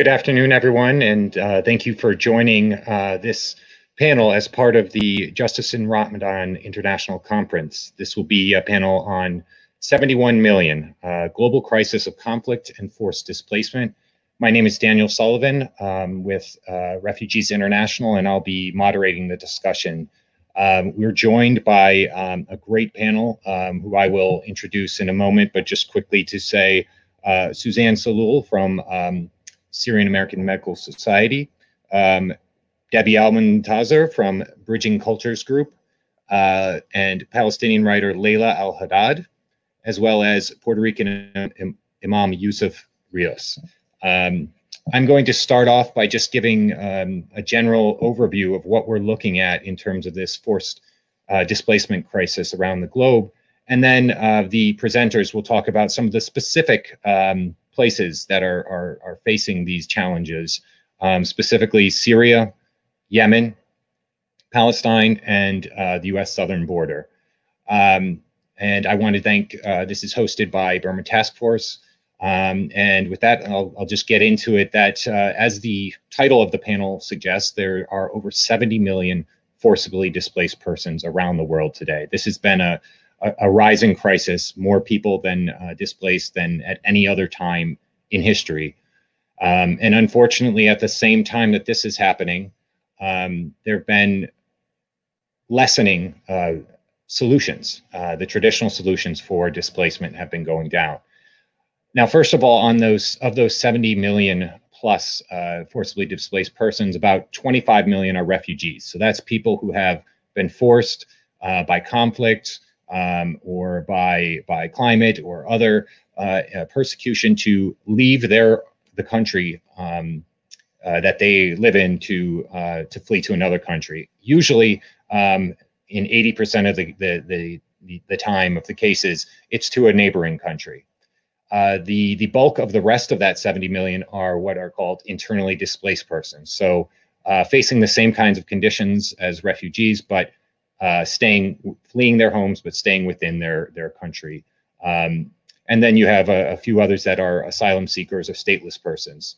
Good afternoon, everyone, and uh, thank you for joining uh, this panel as part of the Justice in Ramadan International Conference. This will be a panel on 71 million, uh, global crisis of conflict and forced displacement. My name is Daniel Sullivan um, with uh, Refugees International, and I'll be moderating the discussion. Um, we're joined by um, a great panel um, who I will introduce in a moment, but just quickly to say uh, Suzanne Sahloul from um, Syrian American Medical Society, um, Debbie Almontaser from Bridging Cultures Group, uh, and Palestinian writer Laila El-Haddad, as well as Puerto Rican Imam Yusuf Rios. Um, I'm going to start off by just giving um, a general overview of what we're looking at in terms of this forced uh, displacement crisis around the globe. And then uh, the presenters will talk about some of the specific um, places that are, are, are facing these challenges, um, specifically Syria, Yemen, Palestine, and uh, the US southern border. Um, and I want to thank, uh, this is hosted by Burma Task Force. Um, and with that, I'll, I'll, just get into it that uh, as the title of the panel suggests, there are over 70 million forcibly displaced persons around the world today. This has been a, a, rising crisis, more people than uh, displaced than at any other time in history. Um, and unfortunately, at the same time that this is happening, um, there have been lessening uh, solutions. Uh, the traditional solutions for displacement have been going down. Now, first of all, on those of those 70 million plus uh, forcibly displaced persons, about 25 million are refugees. So that's people who have been forced uh, by conflict, um, or by by climate or other uh, uh, persecution to leave their the country um, uh, that they live in to uh, to flee to another country. Usually, um, in 80% of the, the the, the time of the cases, it's to a neighboring country. Uh, the the bulk of the rest of that 70 million are what are called internally displaced persons. So uh, facing the same kinds of conditions as refugees, but uh, staying, fleeing their homes, but staying within their their country. Um, and then you have a, a, few others that are asylum seekers or stateless persons.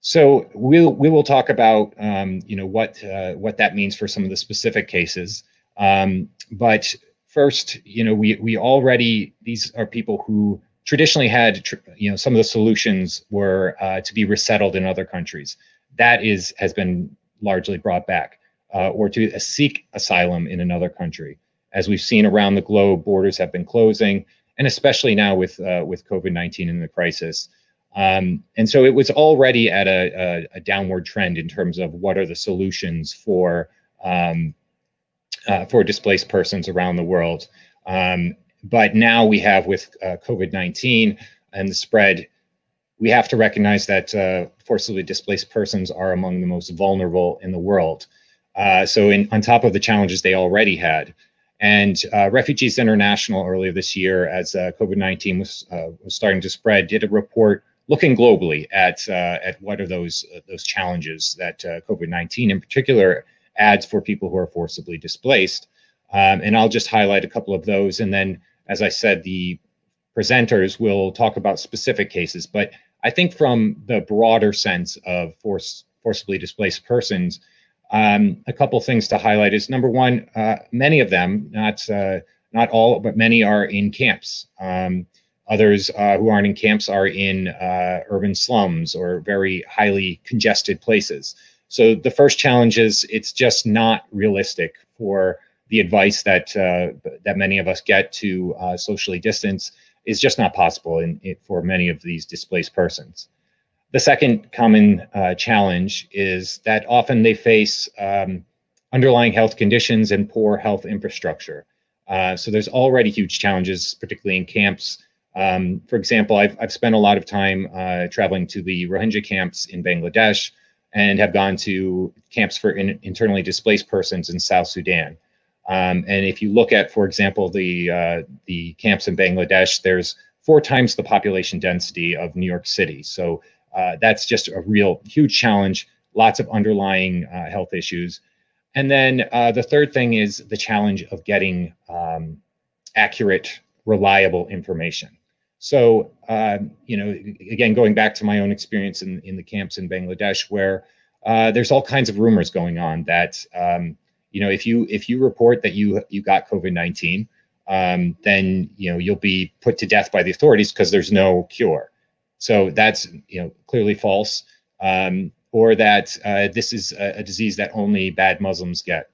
So we'll we will talk about um, you know what uh, what that means for some of the specific cases. Um, but first, you know, we we already these are people who traditionally had you know some of the solutions were uh, to be resettled in other countries. That is has been largely brought back uh, or to seek asylum in another country. As we've seen around the globe, borders have been closing, and especially now with uh, with COVID nineteen and the crisis. Um, and so it was already at a, a, a, downward trend in terms of what are the solutions for um, uh, for displaced persons around the world. Um, but now we have with uh, COVID nineteen and the spread, we have to recognize that uh, forcibly displaced persons are among the most vulnerable in the world. Uh, so, in, on top of the challenges they already had, and uh, Refugees International earlier this year, as uh, COVID nineteen was uh, was starting to spread, did a report looking globally at uh, at what are those those challenges that COVID nineteen, in particular, adds for people who are forcibly displaced. Um, and I'll just highlight a couple of those, and then, as I said, the presenters will talk about specific cases. But I think from the broader sense of force forcibly displaced persons um, a couple things to highlight is number one, uh, many of them, not uh, not all, but many are in camps. Um, others uh, who aren't in camps are in uh, urban slums or very highly congested places. So the first challenge is it's just not realistic for the advice that uh, that many of us get to uh, socially distance is just not possible in, in, for many of these displaced persons. The second common uh, challenge is that often they face um, underlying health conditions and poor health infrastructure. Uh, so there's already huge challenges, particularly in camps. Um, for example, I've, I've spent a lot of time uh, traveling to the Rohingya camps in Bangladesh and have gone to camps for in, internally displaced persons in South Sudan. Um, and if you look at, for example, the uh, the camps in Bangladesh, there's four times the population density of New York City. So uh, that's just a real huge challenge, lots of underlying uh, health issues. And then uh, the third thing is the challenge of getting um, accurate, reliable information. So, um, you know, again, going back to my own experience in, in the camps in Bangladesh, where uh, there's all kinds of rumors going on that, um, you know, if you if you report that you you got COVID nineteen, um, then you know you'll be put to death by the authorities because there's no cure. So that's you know clearly false, um, or that uh, this is a, a, disease that only bad Muslims get.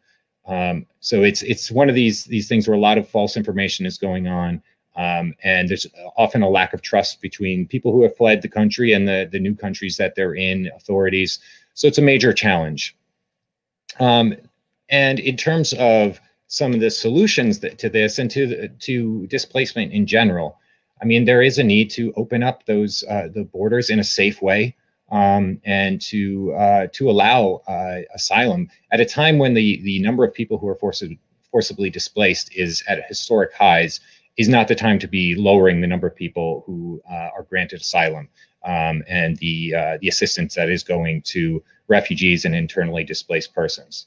Um, so it's it's one of these these things where a lot of false information is going on. Um, and there's often a lack of trust between people who have fled the country and the, the new countries that they're in, authorities. So it's a major challenge. Um, and in terms of some of the solutions that, to this and to, to displacement in general, I mean, there is a need to open up those uh, the borders in a safe way um, and to uh, to allow uh, asylum at a time when the the number of people who are forcibly forcibly displaced is at historic highs is not the time to be lowering the number of people who uh, are granted asylum um, and the uh, the assistance that is going to refugees and internally displaced persons.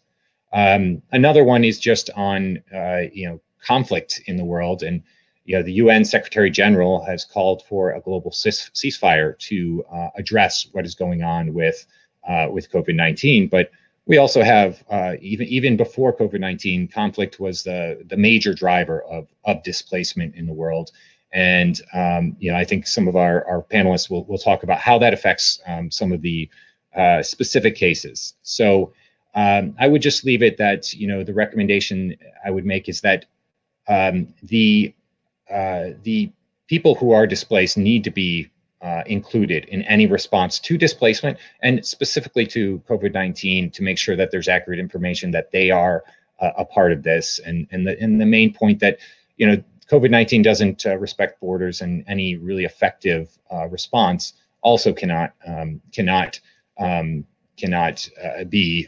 Um, another one is just on uh, you know conflict in the world, and you know the UN Secretary General has called for a global ceasefire to uh, address what is going on with uh, with COVID nineteen, but we also have uh, even even before COVID nineteen, conflict was the the major driver of of displacement in the world, and um, you know I think some of our our panelists will will talk about how that affects um, some of the uh, specific cases. So um, I would just leave it that you know the recommendation I would make is that um, the uh, the people who are displaced need to be uh, included in any response to displacement and specifically to COVID-19 to make sure that there's accurate information that they are uh, a part of this. And, and, the, and the main point that, you know, COVID-19 doesn't uh, respect borders and any really effective uh, response also cannot, um, cannot, um, cannot be,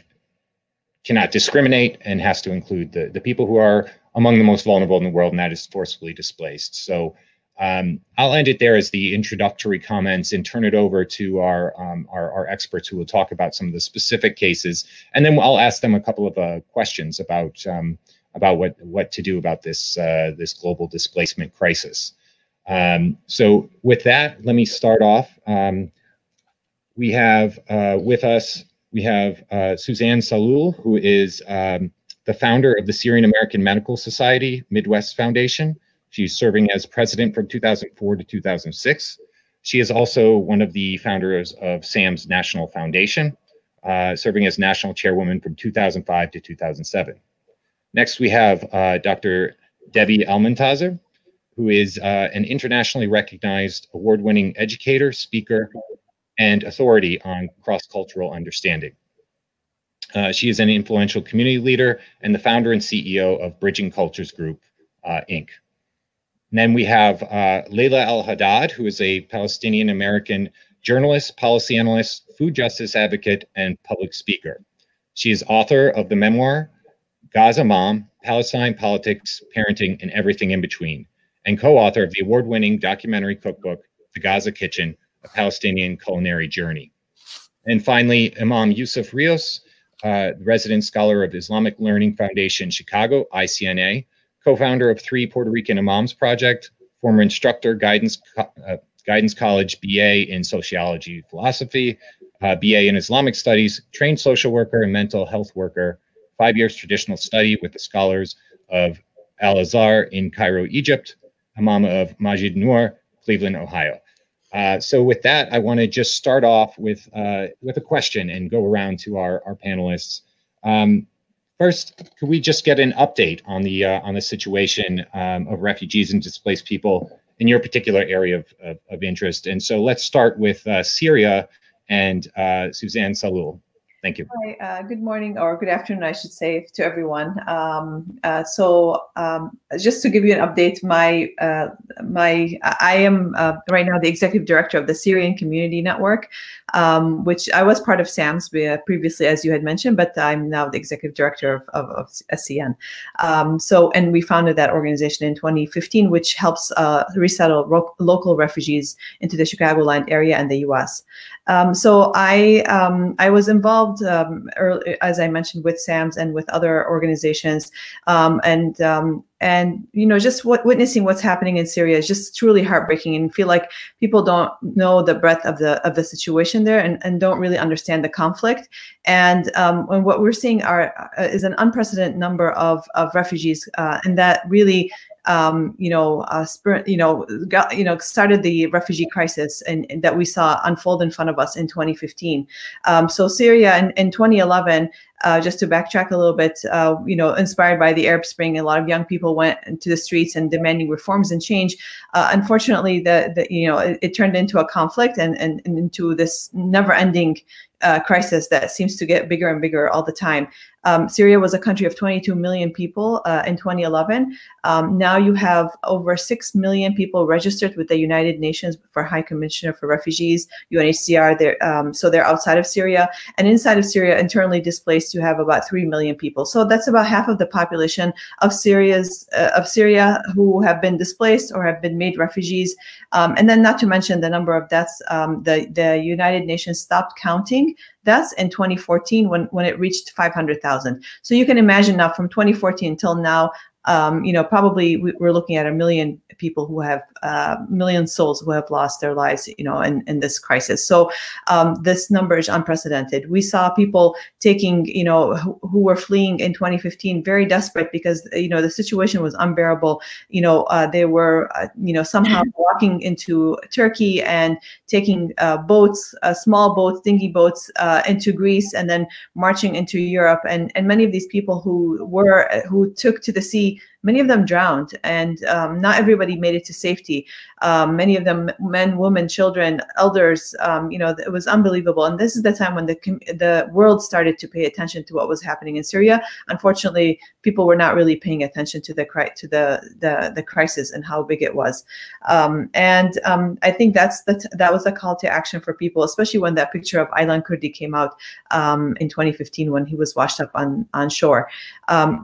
cannot discriminate and has to include the, the people who are among the most vulnerable in the world, and that is forcibly displaced. So um, I'll end it there as the introductory comments and turn it over to our, um, our, our experts who will talk about some of the specific cases, and then I'll ask them a couple of uh, questions about um, about what what to do about this uh, this global displacement crisis. Um, so with that, let me start off. Um, we have uh, with us we have uh, Suzanne Sahloul, who is um, the founder of the Syrian American Medical Society Midwest Foundation. She's serving as president from 2004 to 2006. She is also one of the founders of SAMS National Foundation, uh, serving as national chairwoman from 2005 to 2007. Next, we have uh, Dr. Debbie Almontaser, who is uh, an internationally recognized award winning educator, speaker, and authority on cross cultural understanding. Uh, she is an influential community leader and the founder and CEO of Bridging Cultures Group, uh, Inc. And then we have uh, Laila El-Haddad, who is a Palestinian American journalist, policy analyst, food justice advocate, and public speaker. She is author of the memoir Gaza Mom Palestine, Politics, Parenting, and Everything in Between, and co author of the award winning documentary cookbook, The Gaza Kitchen A Palestinian Culinary Journey. And finally, Imam Yusuf Rios, uh, resident scholar of Islamic Learning Foundation Chicago, ICNA, co-founder of Three Puerto Rican Imams Project, former instructor, guidance, uh, guidance college BA in sociology philosophy, uh, BA in Islamic studies, trained social worker and mental health worker, five years traditional study with the scholars of Al Azhar in Cairo, Egypt, Imam of Masjid Nur, Cleveland, Ohio. Uh, so with that, I want to just start off with uh, with a question and go around to our, our panelists. Um, First, could we just get an update on the uh, on the situation um, of refugees and displaced people in your particular area of, of, of interest? And so let's start with uh, Syria and uh, Suzanne Sahloul. Thank you. Hi, uh, good morning or good afternoon, I should say, to everyone. Um, so, um, just to give you an update, my uh, my I am uh, right now the executive director of the Syrian Community Network, um, which I was part of SAMS uh, previously, as you had mentioned, but I'm now the executive director of, of, of SCN. Um, so, and we founded that organization in 2015, which helps uh, resettle ro- local refugees into the Chicagoland area and the U.S. Um, so I um, I was involved um, early, as I mentioned with SAMS and with other organizations, um, and and you know, just what, witnessing what's happening in Syria is just truly heartbreaking, and feel like people don't know the breadth of the of the situation there, and, and don't really understand the conflict. And um, and what we're seeing are uh, is an unprecedented number of of refugees, uh, and that really um, you know, uh, you know, got, you know, started the refugee crisis and, and, that we saw unfold in front of us in 2015. Um, so Syria in, in 2011, uh, just to backtrack a little bit, uh, you know, inspired by the Arab Spring, a lot of young people went into the streets and demanding reforms and change. Uh, unfortunately, the, the you know it, it, turned into a conflict and, and, and into this never-ending uh, crisis that seems to get bigger and bigger all the time. Um, Syria was a country of 22 million people uh, in 2011. Um, now you have over 6 million people registered with the United Nations for High Commissioner for Refugees, UNHCR. They're, um, so they're outside of Syria. And inside of Syria, internally displaced, you have about 3 million people. So that's about half of the population of Syria's uh, of Syria who have been displaced or have been made refugees. Um, and then not to mention the number of deaths. Um, the, the United Nations stopped counting deaths in 2014 when, when it reached 500,000. So you can imagine now from 2014 until now, um, you know, probably we, are looking at a million people who have uh, million souls who have lost their lives, you know, in, in this crisis. So um, this number is unprecedented. We saw people taking, you know, who, who, were fleeing in 2015, very desperate because you know the situation was unbearable. You know, uh, they were, uh, you know, somehow walking into Turkey and taking uh, boats, uh, small boats, dinghy boats, uh, into Greece, and then marching into Europe. And and many of these people who were who took to the sea be many of them drowned, and um, not everybody made it to safety. Um, many of them, men, women, children, elders. Um, you know, it was unbelievable. And this is the time when the the world started to pay attention to what was happening in Syria. Unfortunately, people were not really paying attention to the to the the, the crisis and how big it was. Um, and um, I think that's that that was a call to action for people, especially when that picture of Aylan Kurdi came out in 2015 when he was washed up on on shore.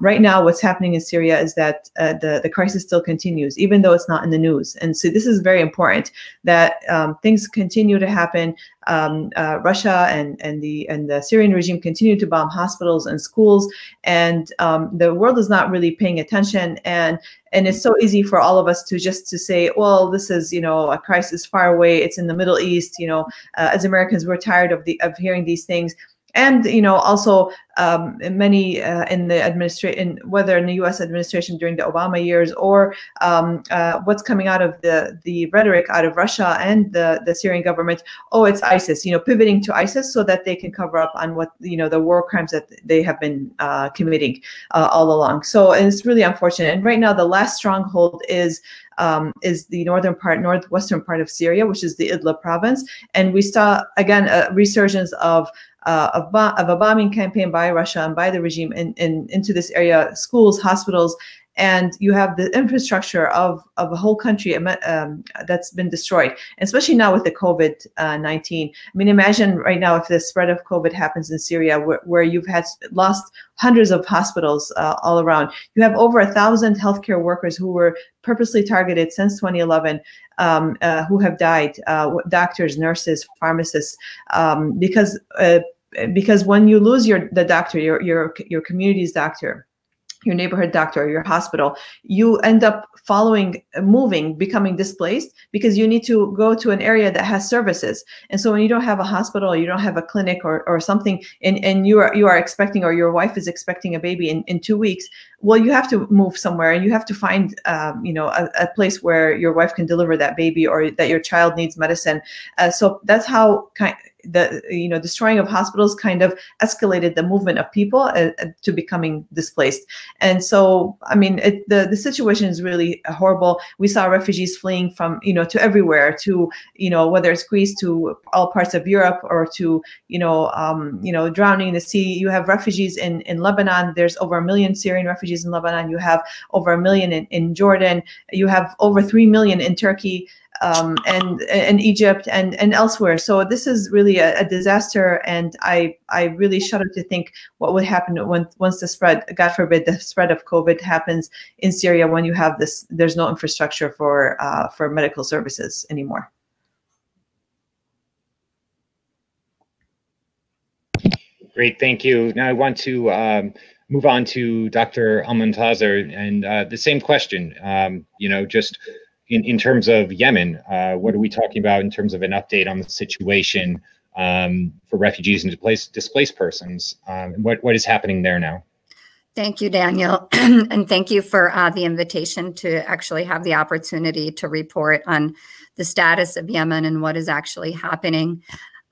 right now, what's happening in Syria is that that uh, the, the crisis still continues, even though it's not in the news. And so this is very important that um, things continue to happen. Um, uh, Russia and, and, the, and the Syrian regime continue to bomb hospitals and schools, and um, the world is not really paying attention. And, and it's so easy for all of us to just to say, well, this is, you know, a crisis far away. It's in the Middle East. You know, uh, as Americans, we're tired of, the, of hearing these things and you know also um, many uh, in the administration, whether in the U.S. administration during the Obama years or um, uh, what's coming out of the the rhetoric out of Russia and the the Syrian government. Oh, it's ISIS. You know, pivoting to ISIS so that they can cover up on what you know the war crimes that they have been uh, committing uh, all along. So it's really unfortunate. And right now, the last stronghold is um, is the northern part, northwestern part of Syria, which is the Idlib province. And we saw, again, a resurgence of uh, of, of, a bombing campaign by Russia and by the regime in, in, into this area, schools, hospitals, and you have the infrastructure of, of a whole country um, that's been destroyed, especially now with the COVID-19. I mean, imagine right now if the spread of COVID happens in Syria, where, where you've had lost hundreds of hospitals uh, all around. You have over a thousand healthcare workers who were purposely targeted since 2011 um, uh, who have died, uh, doctors, nurses, pharmacists, um, because uh, because when you lose your the doctor, your your your community's doctor, your neighborhood doctor or your hospital, you end up following, moving, becoming displaced because you need to go to an area that has services. And so when you don't have a hospital, you don't have a clinic or, or something, and, and you are you are expecting or your wife is expecting a baby in, in two weeks, well, you have to move somewhere and you have to find, um, you know, a, a, place where your wife can deliver that baby or that your child needs medicine. Uh, so that's how kind the you know destroying of hospitals kind of escalated the movement of people uh, uh, to becoming displaced. And so i mean it, the the situation is really horrible. We saw refugees fleeing from you know to everywhere to you know whether it's greece to all parts of europe or to you know um, you know drowning in the sea. You have refugees in in lebanon. There's over a million syrian refugees in lebanon. You have over a million in, in jordan. You have over 3 million in turkey um, and and Egypt and and elsewhere. So this is really a, a, disaster, and I I really shudder to think what would happen when once the spread, God forbid, the spread of COVID happens in Syria when you have this. There's no infrastructure for uh, for medical services anymore. Great, thank you. Now I want to um, move on to Dr. Almontaser and uh, the same question. Um, you know, just in, in terms of Yemen, uh, what are we talking about in terms of an update on the situation um, for refugees and displaced, displaced persons? Um, what, what is happening there now? Thank you, Daniel. and thank you for uh, the invitation to actually have the opportunity to report on the status of Yemen and what is actually happening.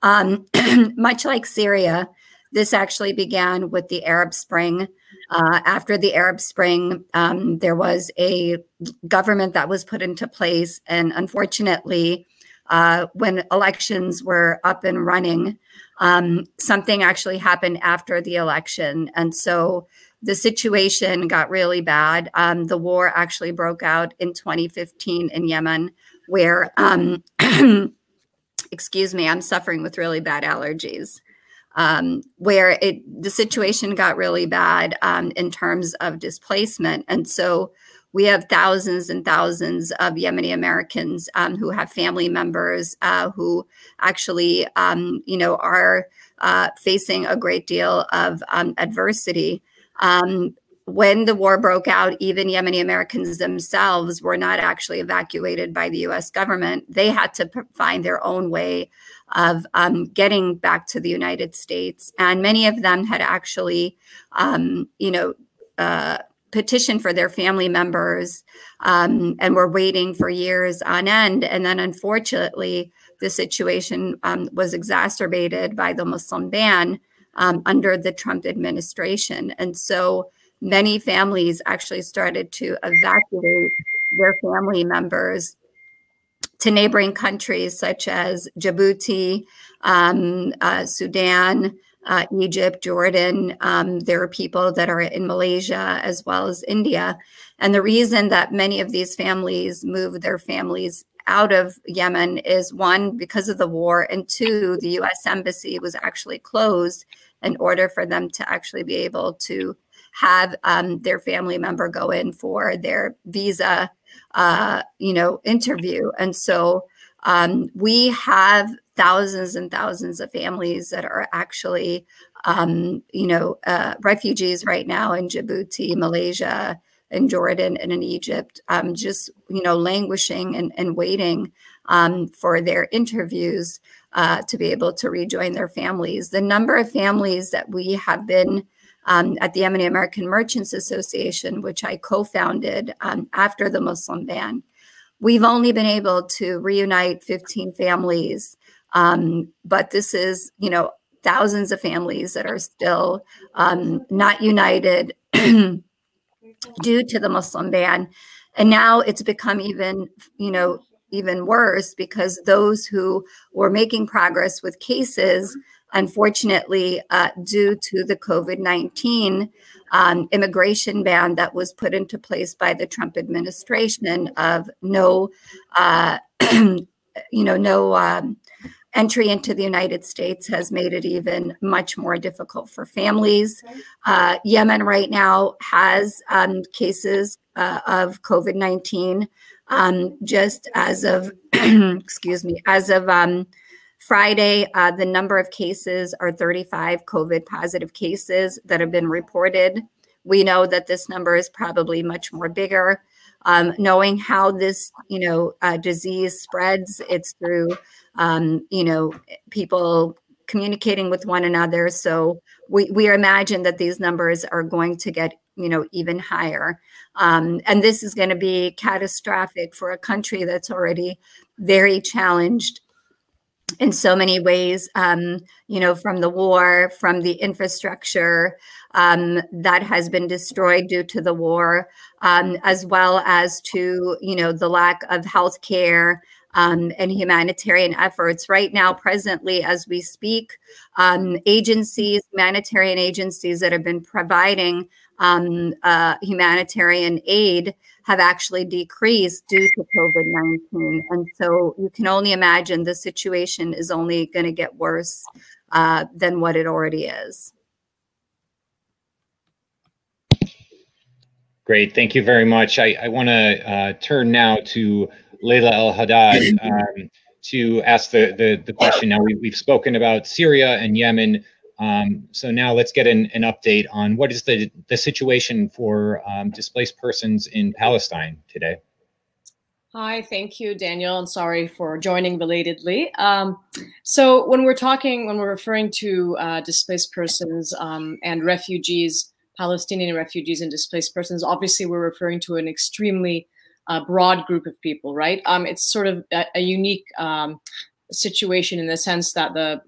Um, much like Syria, this actually began with the Arab Spring. Uh, after the Arab Spring, um, there was a government that was put into place. And unfortunately, uh, when elections were up and running, um, something actually happened after the election. And so the situation got really bad. Um, the war actually broke out in 2015 in Yemen, where, um, excuse me, I'm suffering with really bad allergies um, where it the situation got really bad um, in terms of displacement, and so we have thousands and thousands of Yemeni Americans um, who have family members uh, who actually, um, you know, are uh, facing a great deal of um, adversity. Um, when the war broke out, even Yemeni Americans themselves were not actually evacuated by the US government. They had to find their own way of um, getting back to the United States. And many of them had actually, um, you know, uh, petitioned for their family members um, and were waiting for years on end. And then unfortunately, the situation um, was exacerbated by the Muslim ban um, under the Trump administration. And so many families actually started to evacuate their family members to neighboring countries such as Djibouti, um, uh, Sudan, uh, Egypt, Jordan. Um, there are people that are in Malaysia as well as India. And the reason that many of these families move their families out of Yemen is one, because of the war, and two, the US embassy was actually closed in order for them to actually be able to have um, their family member go in for their visa uh, you know, interview. And so um, we have thousands and thousands of families that are actually, um, you know, uh, refugees right now in Djibouti, Malaysia, in Jordan, and in Egypt, um, just, you know, languishing and, and waiting um, for their interviews uh, to be able to rejoin their families. The number of families that we have been um, at the Yemeni American Merchants Association, which I co-founded um, after the Muslim ban. We've only been able to reunite 15 families, um, but this is, you know, thousands of families that are still um, not united due to the Muslim ban. And now it's become even, you know, even worse because those who were making progress with cases Unfortunately, uh, due to the COVID 19 um, immigration ban that was put into place by the Trump administration of no, uh, you know, no um, entry into the United States has made it even much more difficult for families. Uh, Yemen right now has um, cases uh, of COVID 19 um, just as of, excuse me, as of um, Friday, uh, the number of cases are 35 COVID positive cases that have been reported. We know that this number is probably much more bigger. Um, knowing how this, you know, uh, disease spreads, it's through, um, you know, people communicating with one another. So we, we imagine that these numbers are going to get, you know, even higher. Um, and this is going to be catastrophic for a country that's already very challenged in so many ways, um, you know, from the war, from the infrastructure um, that has been destroyed due to the war, um, as well as to, you know, the lack of health care um, and humanitarian efforts. Right now, presently, as we speak, um, agencies, humanitarian agencies that have been providing um, uh, humanitarian aid have actually decreased due to COVID 19. And so you can only imagine the situation is only going to get worse uh, than what it already is. Great. Thank you very much. I, I want to uh, turn now to Laila El-Haddad um, to ask the, the, the question. Now, we, we've spoken about Syria and Yemen. Um, so now let's get an, an, update on what is the, the situation for um, displaced persons in Palestine today. Hi, thank you, Daniel, and sorry for joining belatedly. Um, so when we're talking, when we're referring to uh, displaced persons um, and refugees, Palestinian refugees and displaced persons, obviously we're referring to an extremely uh, broad group of people, right? Um, it's sort of a, a unique um, situation in the sense that the,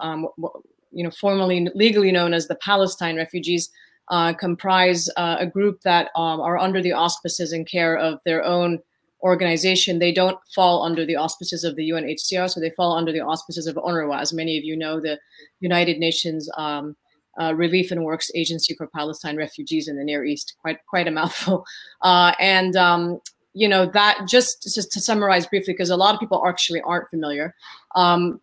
you know, formally legally known as the Palestine refugees uh, comprise uh, a group that um, are under the auspices and care of their own organization, they don't fall under the auspices of the UNHCR, so they fall under the auspices of UNRWA. As many of you know, the United Nations um, uh, Relief and Works Agency for Palestine Refugees in the Near East. Quite quite a mouthful. Uh, and um, you know that just just to summarize briefly, because a lot of people actually aren't familiar. Um,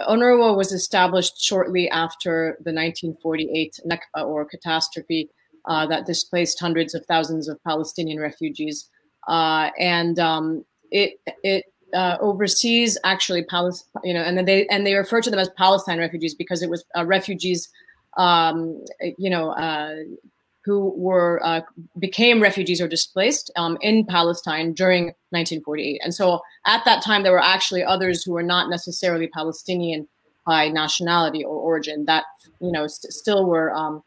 UNRWA was established shortly after the 1948 Nakba or catastrophe uh, that displaced hundreds of thousands of Palestinian refugees. Uh, and um, it it uh, oversees actually Palestine, you know, and they and they refer to them as Palestine refugees because it was uh, refugees, um, you know, uh, who were uh, became refugees or displaced um, in Palestine during 1948. And so at that time, there were actually others who were not necessarily Palestinian by nationality or origin that you know st still were um,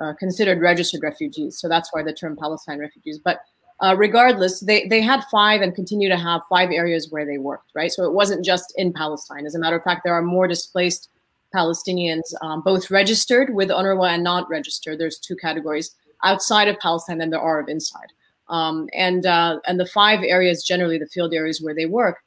uh, considered registered refugees. So that's why the term Palestine refugees, but uh, regardless, they, they had five and continue to have five areas where they worked, right? So it wasn't just in Palestine. As a matter of fact, there are more displaced Palestinians, um, both registered with UNRWA and not registered. There's two categories outside of Palestine than there are of inside. Um, and uh, and the five areas, generally the field areas where they work,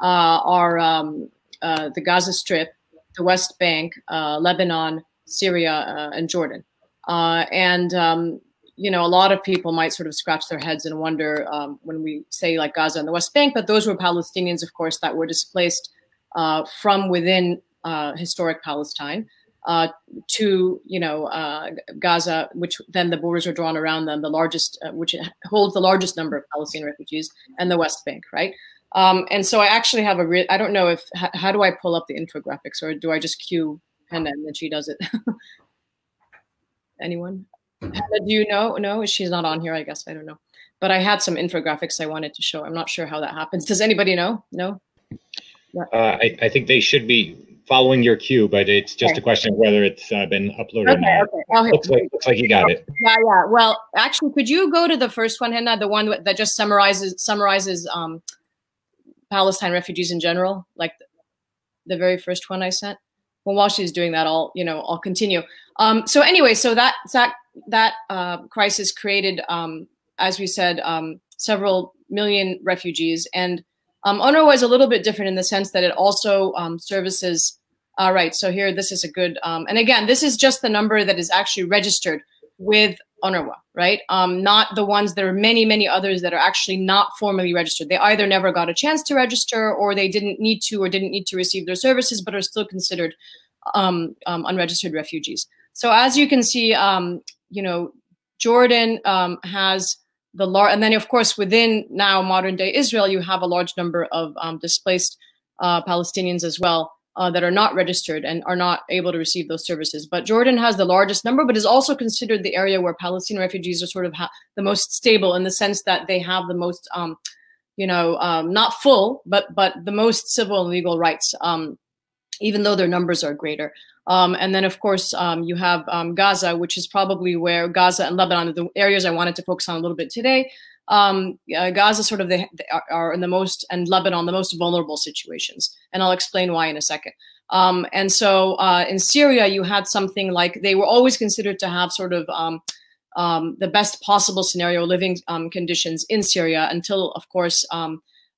uh, are um, uh, the Gaza Strip, the West Bank, uh, Lebanon, Syria, uh, and Jordan. and um, you know, a lot of people might sort of scratch their heads and wonder um, when we say like Gaza and the West Bank, but those were Palestinians, of course, that were displaced uh, from within uh, historic Palestine uh, to, you know, uh, Gaza, which then the borders are drawn around them, the largest, uh, which holds the largest number of Palestinian refugees, and the West Bank, right? Um, and so I actually have a real, I don't know if, how do I pull up the infographics or do I just cue Henna and then she does it? Anyone? do you know? No, she's not on here. I guess I don't know. But I had some infographics I wanted to show. I'm not sure how that happens. Does anybody know? No. Uh, I, I think they should be following your cue, but it's just okay. a question of whether it's uh, been uploaded. Okay, okay. Looks, like, looks like you got it. Yeah, yeah. Well, actually, could you go to the first one, Henna, the one that just summarizes summarizes um, Palestine refugees in general, like the, the very first one I sent. Well, while she's doing that, I'll you know I'll continue. Um, so anyway, so that that that uh, crisis created, um, as we said, um, several million refugees. And um, UNRWA is a little bit different in the sense that it also um, services. All right, so here, this is a good, um, and again, this is just the number that is actually registered with UNRWA, right? Um, not the ones, there are many, many others that are actually not formally registered. They either never got a chance to register or they didn't need to or didn't need to receive their services, but are still considered um, um, unregistered refugees. So as you can see, um, you know, Jordan um, has the large, and then of course within now modern day Israel, you have a large number of um, displaced uh, Palestinians as well uh, that are not registered and are not able to receive those services. But Jordan has the largest number, but is also considered the area where Palestinian refugees are sort of the most stable in the sense that they have the most, um, you know, um, not full, but but the most civil and legal rights, um, even though their numbers are greater. Um, and then, of course, um, you have um, Gaza, which is probably where Gaza and Lebanon are the areas I wanted to focus on a little bit today. Uh, Gaza sort of the, are in the most, and Lebanon, the most vulnerable situations. And I'll explain why in a second. Um, and so uh, in Syria, you had something like they were always considered to have sort of um, the best possible scenario living conditions in Syria until, of course,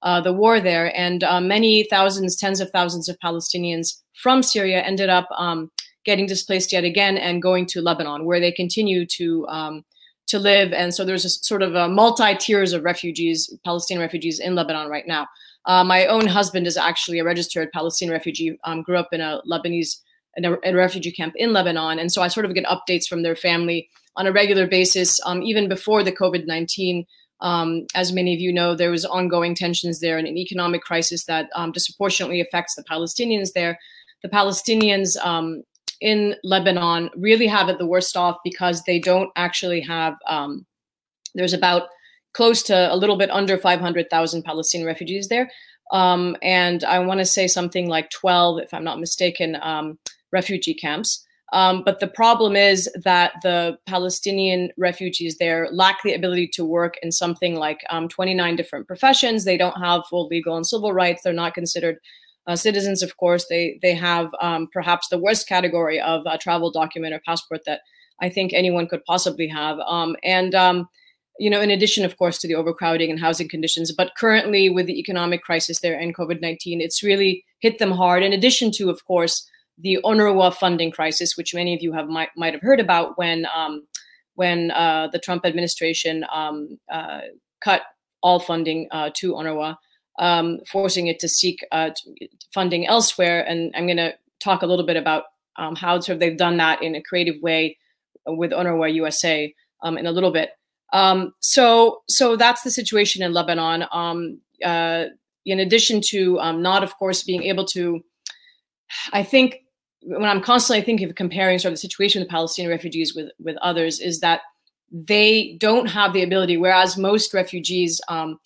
uh, the war there. And uh, many thousands, tens of thousands of Palestinians from Syria ended up um, getting displaced yet again and going to Lebanon, where they continue to um, to live. And so there's a sort of a multi tiers of refugees, Palestinian refugees in Lebanon right now. Uh, my own husband is actually a registered Palestinian refugee. Um, grew up in a Lebanese in a, a, refugee camp in Lebanon, and so I sort of get updates from their family on a regular basis, um, even before the COVID nineteen. Um, as many of you know, there was ongoing tensions there and an economic crisis that um, disproportionately affects the Palestinians there the Palestinians um, in Lebanon really have it the worst off because they don't actually have. Um, there's about close to a little bit under 500,000 Palestinian refugees there, um, and I want to say something like 12, if I'm not mistaken, um, refugee camps. Um, but the problem is that the Palestinian refugees there lack the ability to work in something like um, 29 different professions. They don't have full legal and civil rights. They're not considered uh, citizens, of course. They they have um, perhaps the worst category of a travel document or passport that I think anyone could possibly have. Um, and um, you know, in addition, of course, to the overcrowding and housing conditions, but currently with the economic crisis there and COVID 19, it's really hit them hard. In addition to, of course, the UNRWA funding crisis, which many of you have might, might have heard about when um, when uh, the Trump administration um, uh, cut all funding uh, to UNRWA, um, forcing it to seek uh, funding elsewhere. And I'm going to talk a little bit about um, how sort of they've done that in a creative way with UNRWA USA um, in a little bit. Um, so so that's the situation in Lebanon. Uh, in addition to not, of course, being able to I think when I'm constantly thinking of comparing sort of the situation the Palestinian refugees with with others is that they don't have the ability, whereas most refugees, um,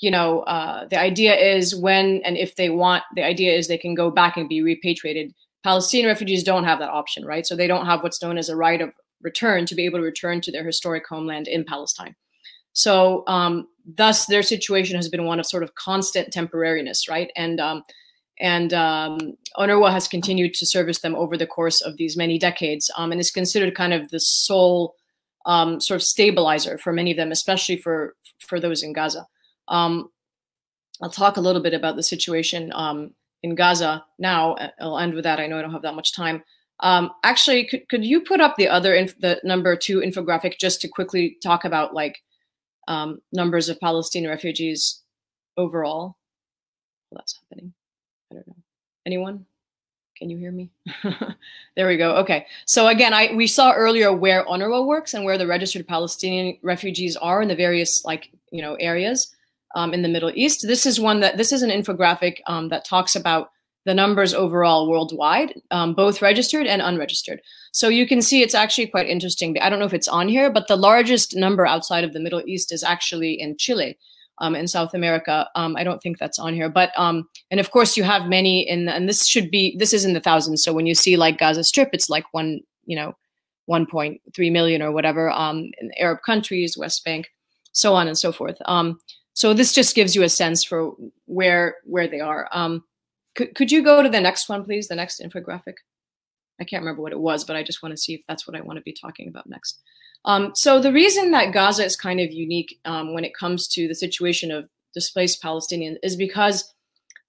you know, uh, the idea is when and if they want, the idea is they can go back and be repatriated. Palestinian refugees don't have that option, right? So they don't have what's known as a right of return to be able to return to their historic homeland in Palestine. So um, thus their situation has been one of sort of constant temporariness, right? And um, and um, UNRWA has continued to service them over the course of these many decades um, and is considered kind of the sole um, sort of stabilizer for many of them, especially for, for those in Gaza. Um, I'll talk a little bit about the situation um, in Gaza now. I'll end with that. I know I don't have that much time. Um, actually, could, could you put up the other, the number two infographic just to quickly talk about like numbers of Palestinian refugees overall? Well, that's happening. I don't know. Anyone? Can you hear me? there we go. Okay. So again, I we saw earlier where UNRWA works and where the registered Palestinian refugees are in the various like you know areas um, in the Middle East. This is one that this is an infographic um, that talks about the numbers overall worldwide, um, both registered and unregistered. So you can see it's actually quite interesting. I don't know if it's on here, but the largest number outside of the Middle East is actually in Chile um, in South America. Um, I don't think that's on here, but um, and of course you have many in, and this should be this is in the thousands. So when you see like Gaza Strip, it's like one, you know, 1.3 million or whatever um, in Arab countries, West Bank, so on and so forth. Um, so this just gives you a sense for where where they are. Um, could could you go to the next one, please? The next infographic. I can't remember what it was, but I just want to see if that's what I want to be talking about next. Um, so the reason that Gaza is kind of unique um, when it comes to the situation of displaced Palestinians is because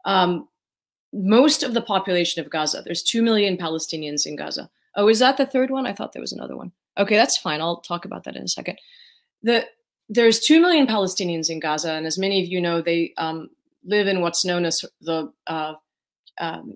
um, most of the population of Gaza, there's 2 million Palestinians in Gaza. Oh, is that the third one? I thought there was another one. Okay, that's fine. I'll talk about that in a second. The, there's 2 million Palestinians in Gaza, and as many of you know, they um, live in what's known as the uh, um,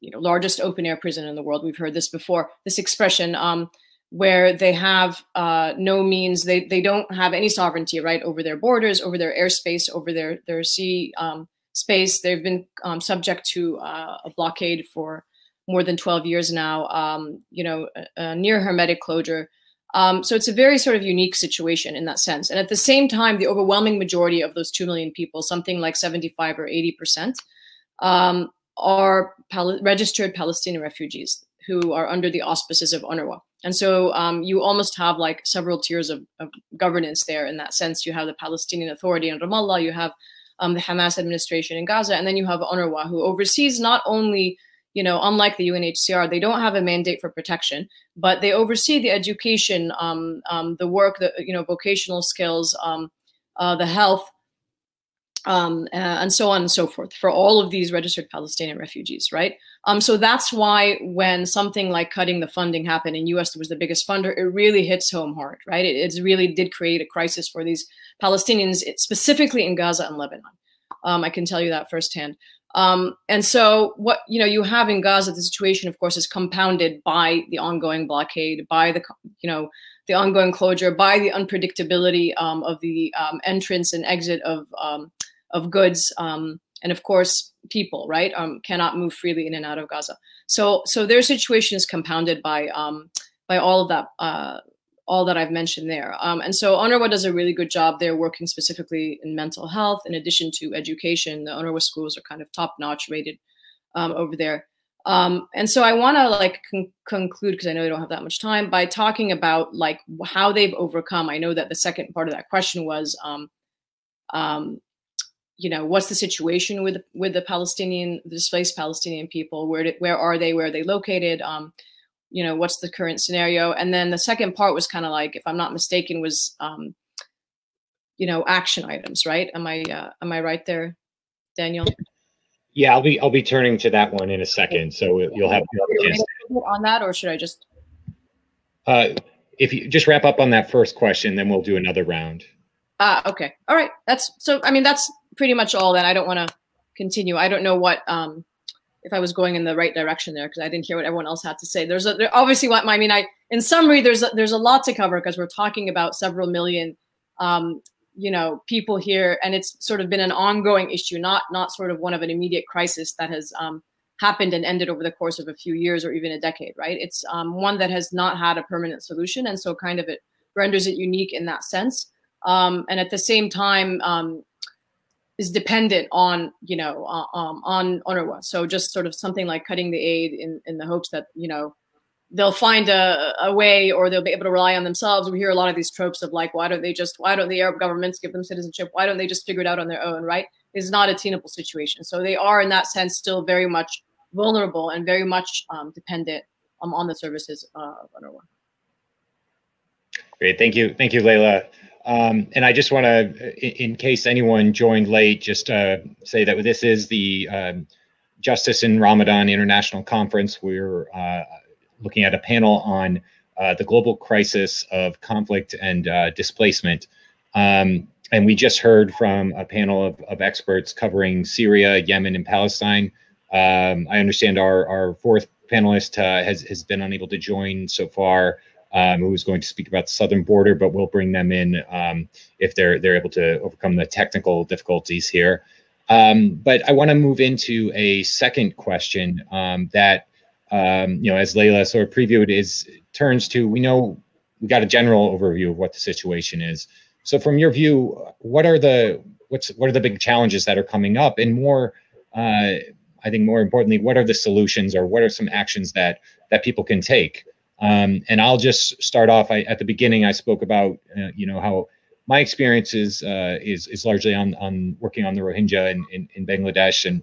you know, largest open air prison in the world. We've heard this before, this expression. Um, where they have uh, no means, they, they don't have any sovereignty, right, over their borders, over their airspace, over their, their sea um, space. They've been um, subject to uh, a blockade for more than 12 years now, um, you know, near hermetic closure. Um, so it's a very sort of unique situation in that sense. And at the same time, the overwhelming majority of those 2 million people, something like 75 or 80%, um, are pal registered Palestinian refugees who are under the auspices of UNRWA. And so um, you almost have like several tiers of, of, governance there in that sense. You have the Palestinian Authority in Ramallah, you have um, the Hamas administration in Gaza, and then you have UNRWA, who oversees not only, you know, unlike the UNHCR, they don't have a mandate for protection, but they oversee the education, um, um the work, the you know, vocational skills, um, uh, the health, um, uh, and so on and so forth for all of these registered Palestinian refugees, right? Um, so that's why when something like cutting the funding happened in U.S. was the biggest funder, it really hits home hard, right? It, it really did create a crisis for these Palestinians, specifically in Gaza and Lebanon. Um, I can tell you that firsthand. Um, and so what you know you have in Gaza, the situation, of course, is compounded by the ongoing blockade, by the you know the ongoing closure, by the unpredictability um, of the um, entrance and exit of um, of goods. Um, and of course, people, right? Um, cannot move freely in and out of Gaza. So so their situation is compounded by um, by all of that. Uh, all that I've mentioned there. Um, and so UNRWA does a really good job there working specifically in mental health. In addition to education, the UNRWA schools are kind of top notch rated um, over there. Um, and so I want to like con conclude because I know I don't have that much time by talking about like how they've overcome. I know that the second part of that question was, um, um, you know, what's the situation with with the Palestinian, the displaced Palestinian people? Where did, where are they? Where are they located? Um, you know, what's the current scenario? And then the second part was kind of like, if I'm not mistaken, was um, you know, action items, right? Am I uh, am I right there, Daniel? Yeah, I'll be I'll be turning to that one in a second, so you'll have to on that, or should I just? Uh, if you just wrap up on that first question, then we'll do another round. Ah, okay, all right. That's so. I mean, that's pretty much all. Then I don't want to continue. I don't know what um if I was going in the right direction there because I didn't hear what everyone else had to say. There's a there obviously what I mean. I in summary, there's a, there's a lot to cover because we're talking about several million um, you know people here and it's sort of been an ongoing issue not not sort of one of an immediate crisis that has um, happened and ended over the course of a few years or even a decade right it's um, one that has not had a permanent solution and so kind of it renders it unique in that sense um, and at the same time um, is dependent on you know uh, um, on UNRWA. So just sort of something like cutting the aid in in the hopes that you know they'll find a, a way or they'll be able to rely on themselves. We hear a lot of these tropes of like, why don't they just, why don't the Arab governments give them citizenship? Why don't they just figure it out on their own, right? Is not a tenable situation. So they are in that sense still very much vulnerable and very much um, dependent um, on the services uh, of UNRWA. Great, thank you, thank you, Laila. Um, and I just want to, in, case anyone joined late, just uh, say that this is the um, Justice in Ramadan International Conference. We're uh, looking at a panel on uh, the global crisis of conflict and uh, displacement. Um, and we just heard from a panel of, of experts covering Syria, Yemen, and Palestine. Um, I understand our, our fourth panelist uh, has, has been unable to join so far, um, who is going to speak about the southern border, but we'll bring them in um, if they're, they're able to overcome the technical difficulties here. Um, but I want to move into a second question um, that um, you know, as Laila sort of previewed, is turns to we know we got a general overview of what the situation is. So, from your view, what are the what's what are the big challenges that are coming up, and more, uh, I think more importantly, what are the solutions or what are some actions that that people can take? Um, and I'll just start off. I, at the beginning, I spoke about uh, you know how my experience is uh, is is largely on on working on the Rohingya in, in, in Bangladesh and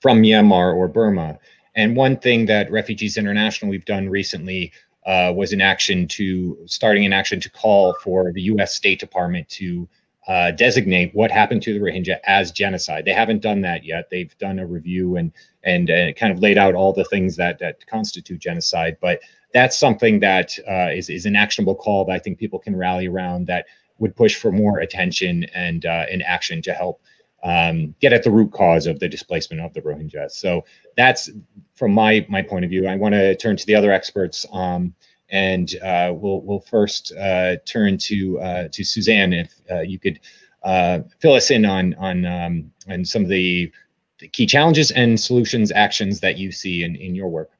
from Myanmar or Burma. And one thing that Refugees International we've done recently uh, was an action to starting an action to call for the U.S. State Department to uh, designate what happened to the Rohingya as genocide. They haven't done that yet. They've done a review and and uh, kind of laid out all the things that that constitute genocide. But that's something that uh, is is an actionable call that I think people can rally around. That would push for more attention and uh, action to help um, get at the root cause of the displacement of the Rohingya. So that's from my my point of view. I want to turn to the other experts, um, and uh, we'll we'll first uh, turn to uh, to Suzanne. If uh, you could uh, fill us in on on um, some of the, the key challenges and solutions, actions that you see in in your work.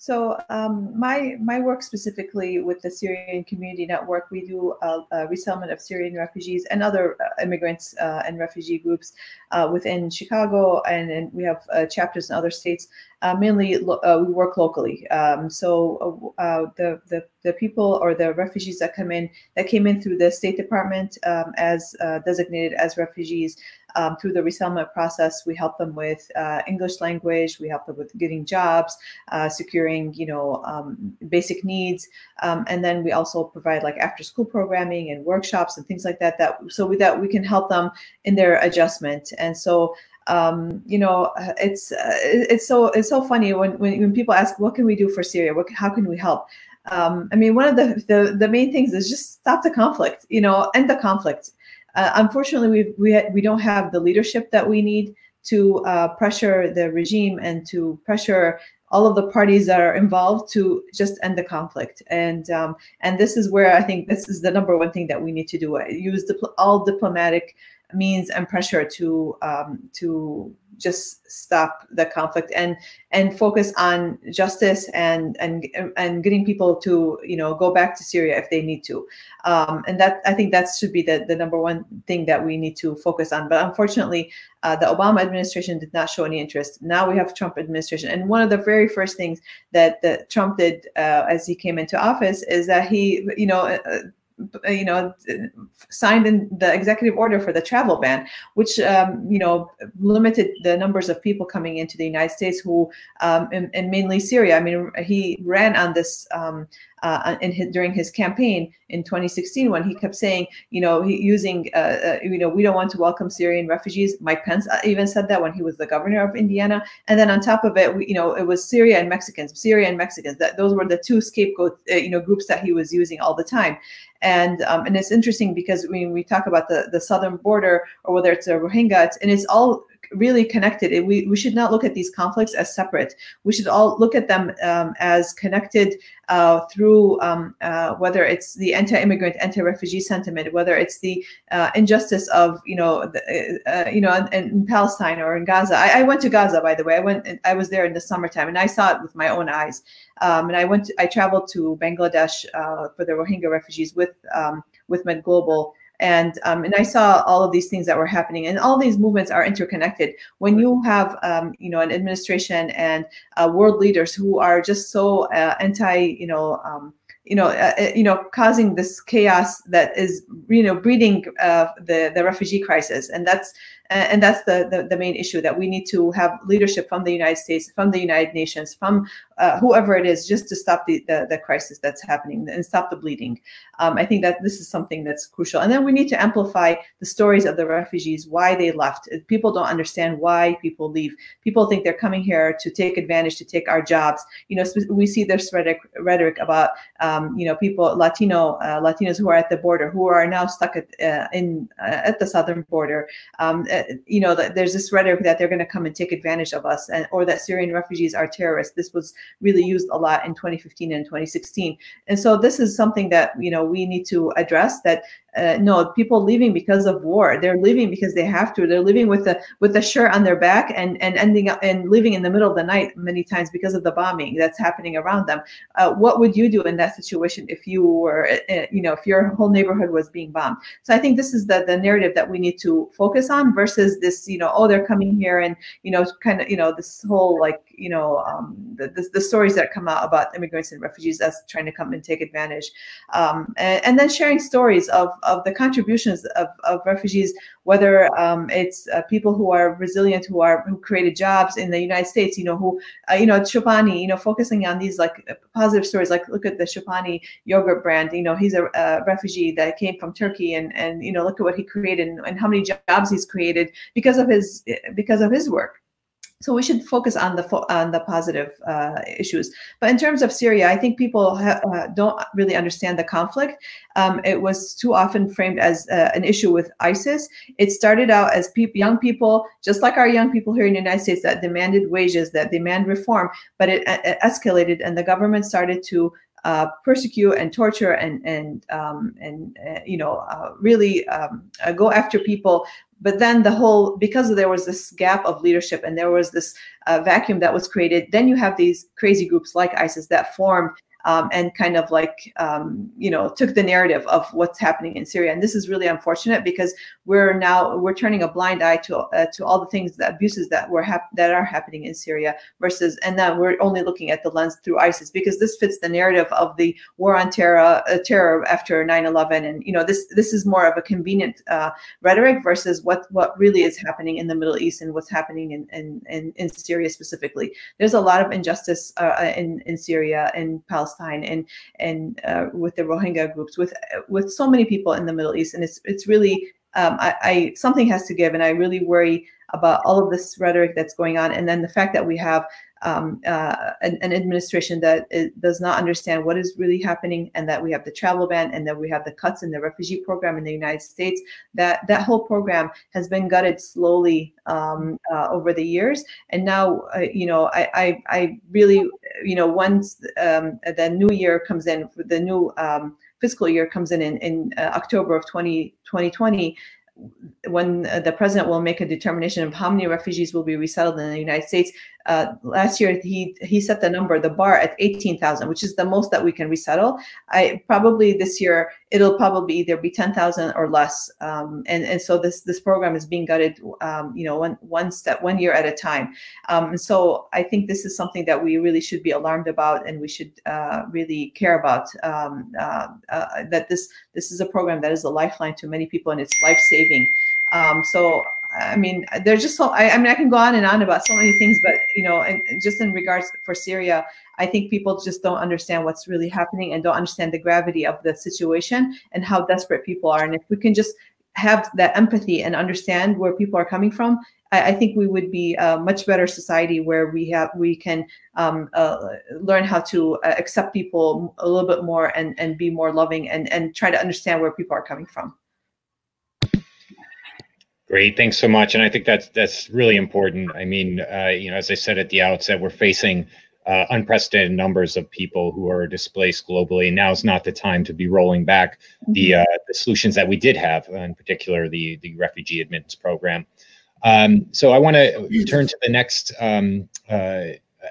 So um, my my work specifically with the Syrian Community Network, we do a, a resettlement of Syrian refugees and other uh, immigrants uh, and refugee groups uh, within Chicago, and, and we have uh, chapters in other states. Uh, mainly, uh, we work locally. Um, so the, the the people or the refugees that come in that came in through the State Department um, as designated as refugees um, through the resettlement process, we help them with uh, English language. We help them with getting jobs, uh, securing, you know, um, basic needs, um, and then we also provide like after-school programming and workshops and things like that. That so we, that we can help them in their adjustment. And so um, you know, it's uh, it's so it's so funny when, when when people ask, what can we do for Syria? What how can we help? Um, I mean, one of the, the the main things is just stop the conflict. You know, end the conflict. Uh, unfortunately, we we we don't have the leadership that we need to uh, pressure the regime and to pressure all of the parties that are involved to just end the conflict. And um, and this is where I think this is the number one thing that we need to do. Use dipl all diplomatic means and pressure to um, to just stop the conflict and and focus on justice and and and getting people to you know go back to Syria if they need to, um, and that I think that should be the the number one thing that we need to focus on. But unfortunately, uh, the Obama administration did not show any interest. Now we have Trump administration, and one of the very first things that, that Trump did uh, as he came into office is that he, you know, uh, uh, you know, signed in the executive order for the travel ban, which um, you know limited the numbers of people coming into the United States who, um, and, and, mainly Syria. I mean, he ran on this um, uh, in his, during his campaign in 2016 when he kept saying, you know, using, uh, uh, you know, we don't want to welcome Syrian refugees. Mike Pence uh, even said that when he was the governor of Indiana. And then on top of it, we, you know, it was Syria and Mexicans, Syria and Mexicans. That those were the two scapegoat, uh, you know, groups that he was using all the time. And um, and it's interesting because when we talk about the the southern border or whether it's a Rohingya, it's, and it's all really connected. We, we should not look at these conflicts as separate. We should all look at them um, as connected uh, through um, uh, whether it's the anti-immigrant, anti-refugee sentiment, whether it's the uh, injustice of you know the, uh, uh, you know in, in, Palestine or in Gaza. I, I, went to Gaza by the way. I went. I was there in the summertime and I saw it with my own eyes. Um, and I went. To, I traveled to Bangladesh uh, for the Rohingya refugees with um, with MedGlobal and um, and I saw all of these things that were happening, and all these movements are interconnected. When you have um, you know an administration and uh, world leaders who are just so uh, anti you know um, you know, uh, uh, you know, causing this chaos that is, you know, breeding uh, the the refugee crisis, and that's and that's the, the, the main issue that we need to have leadership from the United States, from the United Nations, from uh, whoever it is, just to stop the, the, the crisis that's happening and stop the bleeding. Um, I think that this is something that's crucial, and then we need to amplify the stories of the refugees, why they left. People don't understand why people leave. People think they're coming here to take advantage, to take our jobs. You know, we see this rhetoric, rhetoric about um, you know people Latino uh, Latinos who are at the border who are now stuck at uh, in uh, at the southern border. Um, uh, you know, that there's this rhetoric that they're going to come and take advantage of us, and or that Syrian refugees are terrorists. This was really used a lot in 2015 and 2016, and so this is something that you know we need to address. That uh, no people leaving because of war. They're leaving because they have to. They're living with a with a shirt on their back and and ending up and living in the middle of the night many times because of the bombing that's happening around them. Uh, what would you do in that situation if you were uh, uh, you know if your whole neighborhood was being bombed? So i think this is the the narrative that we need to focus on versus this you know oh they're coming here and you know kind of you know this whole like you know um, the, the, the stories that come out about immigrants and refugees as trying to come and take advantage. Um, and, and then sharing stories of of the contributions of, of refugees, whether um, it's uh, people who are resilient, who are who created jobs in the United States, you know, who, uh, you know, Chobani, you know, focusing on these like positive stories, like look at the Chobani yogurt brand, you know, he's a, a refugee that came from Turkey and, and, you know, look at what he created and, and how many jobs he's created because of his, because of his work so we should focus on the on the positive uh, issues. But in terms of Syria, I think people uh, don't really understand the conflict. Um, it was too often framed as uh, an issue with ISIS. It started out as pe young people, just like our young people here in the United States, that demanded wages, that demand reform. But it, it escalated, and the government started to uh, persecute and torture and and um, and uh, you know uh, really um, uh, go after people but then the whole because there was this gap of leadership and there was this uh, vacuum that was created then you have these crazy groups like isis that formed um, and kind of like um, you know took the narrative of what's happening in Syria. And this is really unfortunate because we're now we're turning a blind eye to uh, to all the things, the abuses that were that are happening in Syria versus, and then we're only looking at the lens through ISIS because this fits the narrative of the war on terror uh, terror after 9/11, and you know this this is more of a convenient uh, rhetoric versus what what really is happening in the Middle East and what's happening in in in, in Syria specifically. There's a lot of injustice uh, in in Syria and Palestine Palestine and and uh, with the Rohingya groups, with with so many people in the Middle East, and it's it's really um, I, I something has to give, and I really worry about all of this rhetoric that's going on, and then the fact that we have um, uh, an, an, administration that is, does not understand what is really happening, and that we have the travel ban, and that we have the cuts in the refugee program in the United States. That that whole program has been gutted slowly um, uh, over the years, and now uh, you know I, I, I really you know once um, the new year comes in, the new um, fiscal year comes in in, in uh, October of 20, 2020 when the president will make a determination of how many refugees will be resettled in the United States, uh, last year he he set the number the bar at 18,000 which is the most that we can resettle. I probably this year it'll probably either be 10,000 or less um, and and so this this program is being gutted um, you know one one step one year at a time. Um, and so I think this is something that we really should be alarmed about and we should uh, really care about um, uh, uh, that this this is a program that is a lifeline to many people and it's life saving um, so I mean, there's just so I, I, mean, I can go on and on about so many things, but you know, and just in regards for Syria, I think people just don't understand what's really happening and don't understand the gravity of the situation and how desperate people are. And if we can just have that empathy and understand where people are coming from, I, I think we would be a much better society where we have we can um, uh, learn how to uh, accept people a little bit more and and be more loving and and try to understand where people are coming from. Great, thanks so much. And I think that's that's really important. I mean, uh, you know, as I said at the outset, we're facing uh, unprecedented numbers of people who are displaced globally. Now is not the time to be rolling back the, mm-hmm. uh, the solutions that we did have, in particular the the refugee admittance program. Um, so I want to turn to the next um, uh,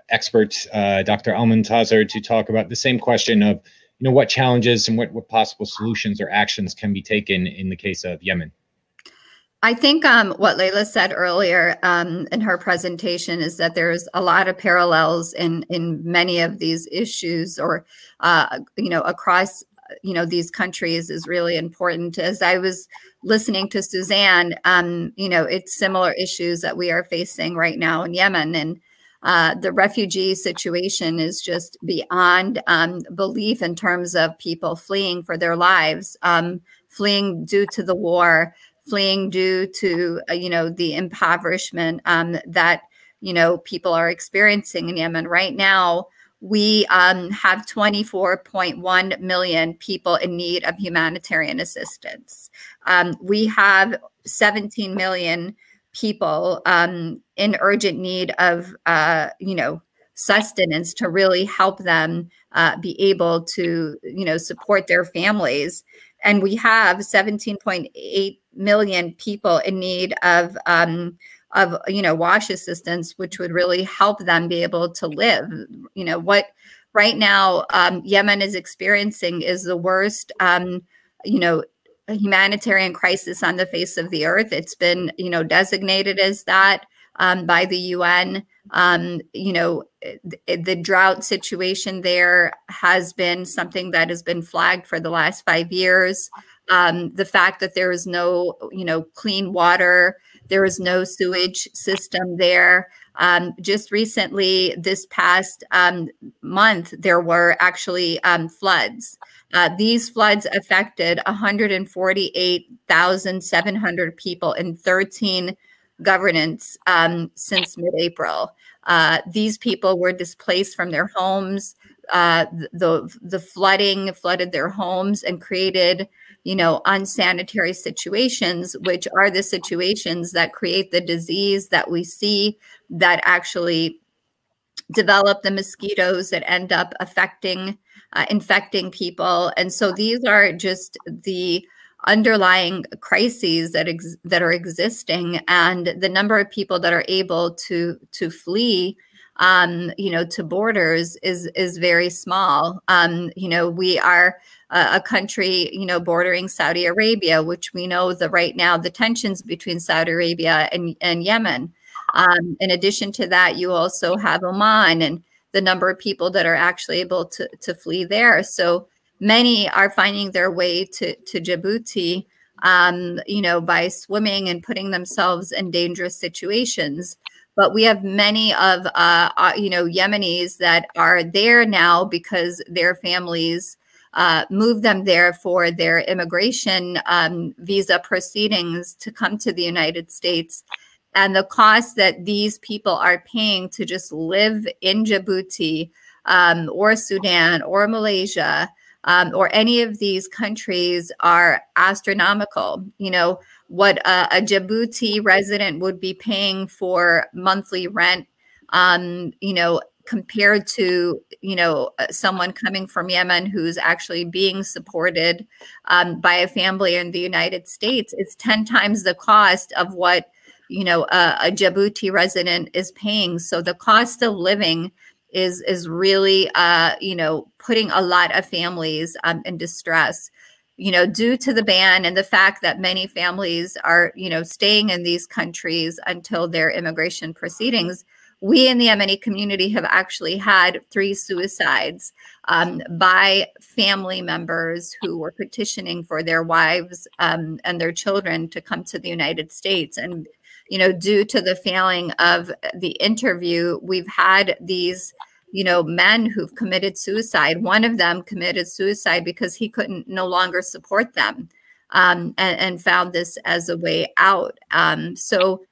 expert, uh, Dr. Almontaser, to talk about the same question of you know what challenges and what, what possible solutions or actions can be taken in the case of Yemen. I think um, what Laila said earlier um, in her presentation is that there's a lot of parallels in in many of these issues, or uh, you know, across you know these countries is really important. As I was listening to Suzanne, um, you know, it's similar issues that we are facing right now in Yemen, and uh, the refugee situation is just beyond um, belief in terms of people fleeing for their lives, um, fleeing due to the war fleeing due to uh, you know the impoverishment um, that you know people are experiencing in Yemen right now. We um, have 24.1 million people in need of humanitarian assistance. Um, we have 17 million people um, in urgent need of uh, you know sustenance to really help them uh, be able to you know support their families and we have 17.8 million people in need of um, of you know wash assistance, which would really help them be able to live. You know what right now um, Yemen is experiencing is the worst um, you know humanitarian crisis on the face of the earth. It's been you know designated as that um, by the UN. Um, you know, the, the, drought situation there has been something that has been flagged for the last five years. Um, the fact that there is no, you know, clean water, there is no sewage system there. Um, just recently, this past um, month, there were actually um, floods. Uh, these floods affected 148,700 people in 13 governance um, since mid-April. Uh, these people were displaced from their homes. Uh, the the flooding flooded their homes and created, you know, unsanitary situations, which are the situations that create the disease that we see that actually develop the mosquitoes that end up affecting, uh, infecting people. And so these are just the underlying crises that ex- that are existing and the number of people that are able to to flee um, you know to borders is is very small. Um, you know we are a, a country you know bordering Saudi Arabia which we know that right now the tensions between Saudi Arabia and, and Yemen. Um, in addition to that you also have Oman and the number of people that are actually able to to flee there. So many are finding their way to, to Djibouti, um, you know, by swimming and putting themselves in dangerous situations. But we have many of, uh, uh, you know, Yemenis that are there now because their families uh, moved them there for their immigration um, visa proceedings to come to the United States. And the cost that these people are paying to just live in Djibouti um, or Sudan or Malaysia um, or any of these countries are astronomical. You know, what a, a Djibouti resident would be paying for monthly rent, um, you know, compared to you know uh, someone coming from Yemen who's actually being supported um, by a family in the United States, it's ten times the cost of what you know a, a Djibouti resident is paying. So the cost of living is is really uh, you know putting a lot of families um, in distress you know, due to the ban and the fact that many families are, you know, staying in these countries until their immigration proceedings, we in the Yemeni community have actually had three suicides um, by family members who were petitioning for their wives um, and their children to come to the United States. And, you know, due to the failing of the interview, we've had these you know, men who've committed suicide. One of them committed suicide because he couldn't no longer support them um, and, and, found this as a way out. Um, so,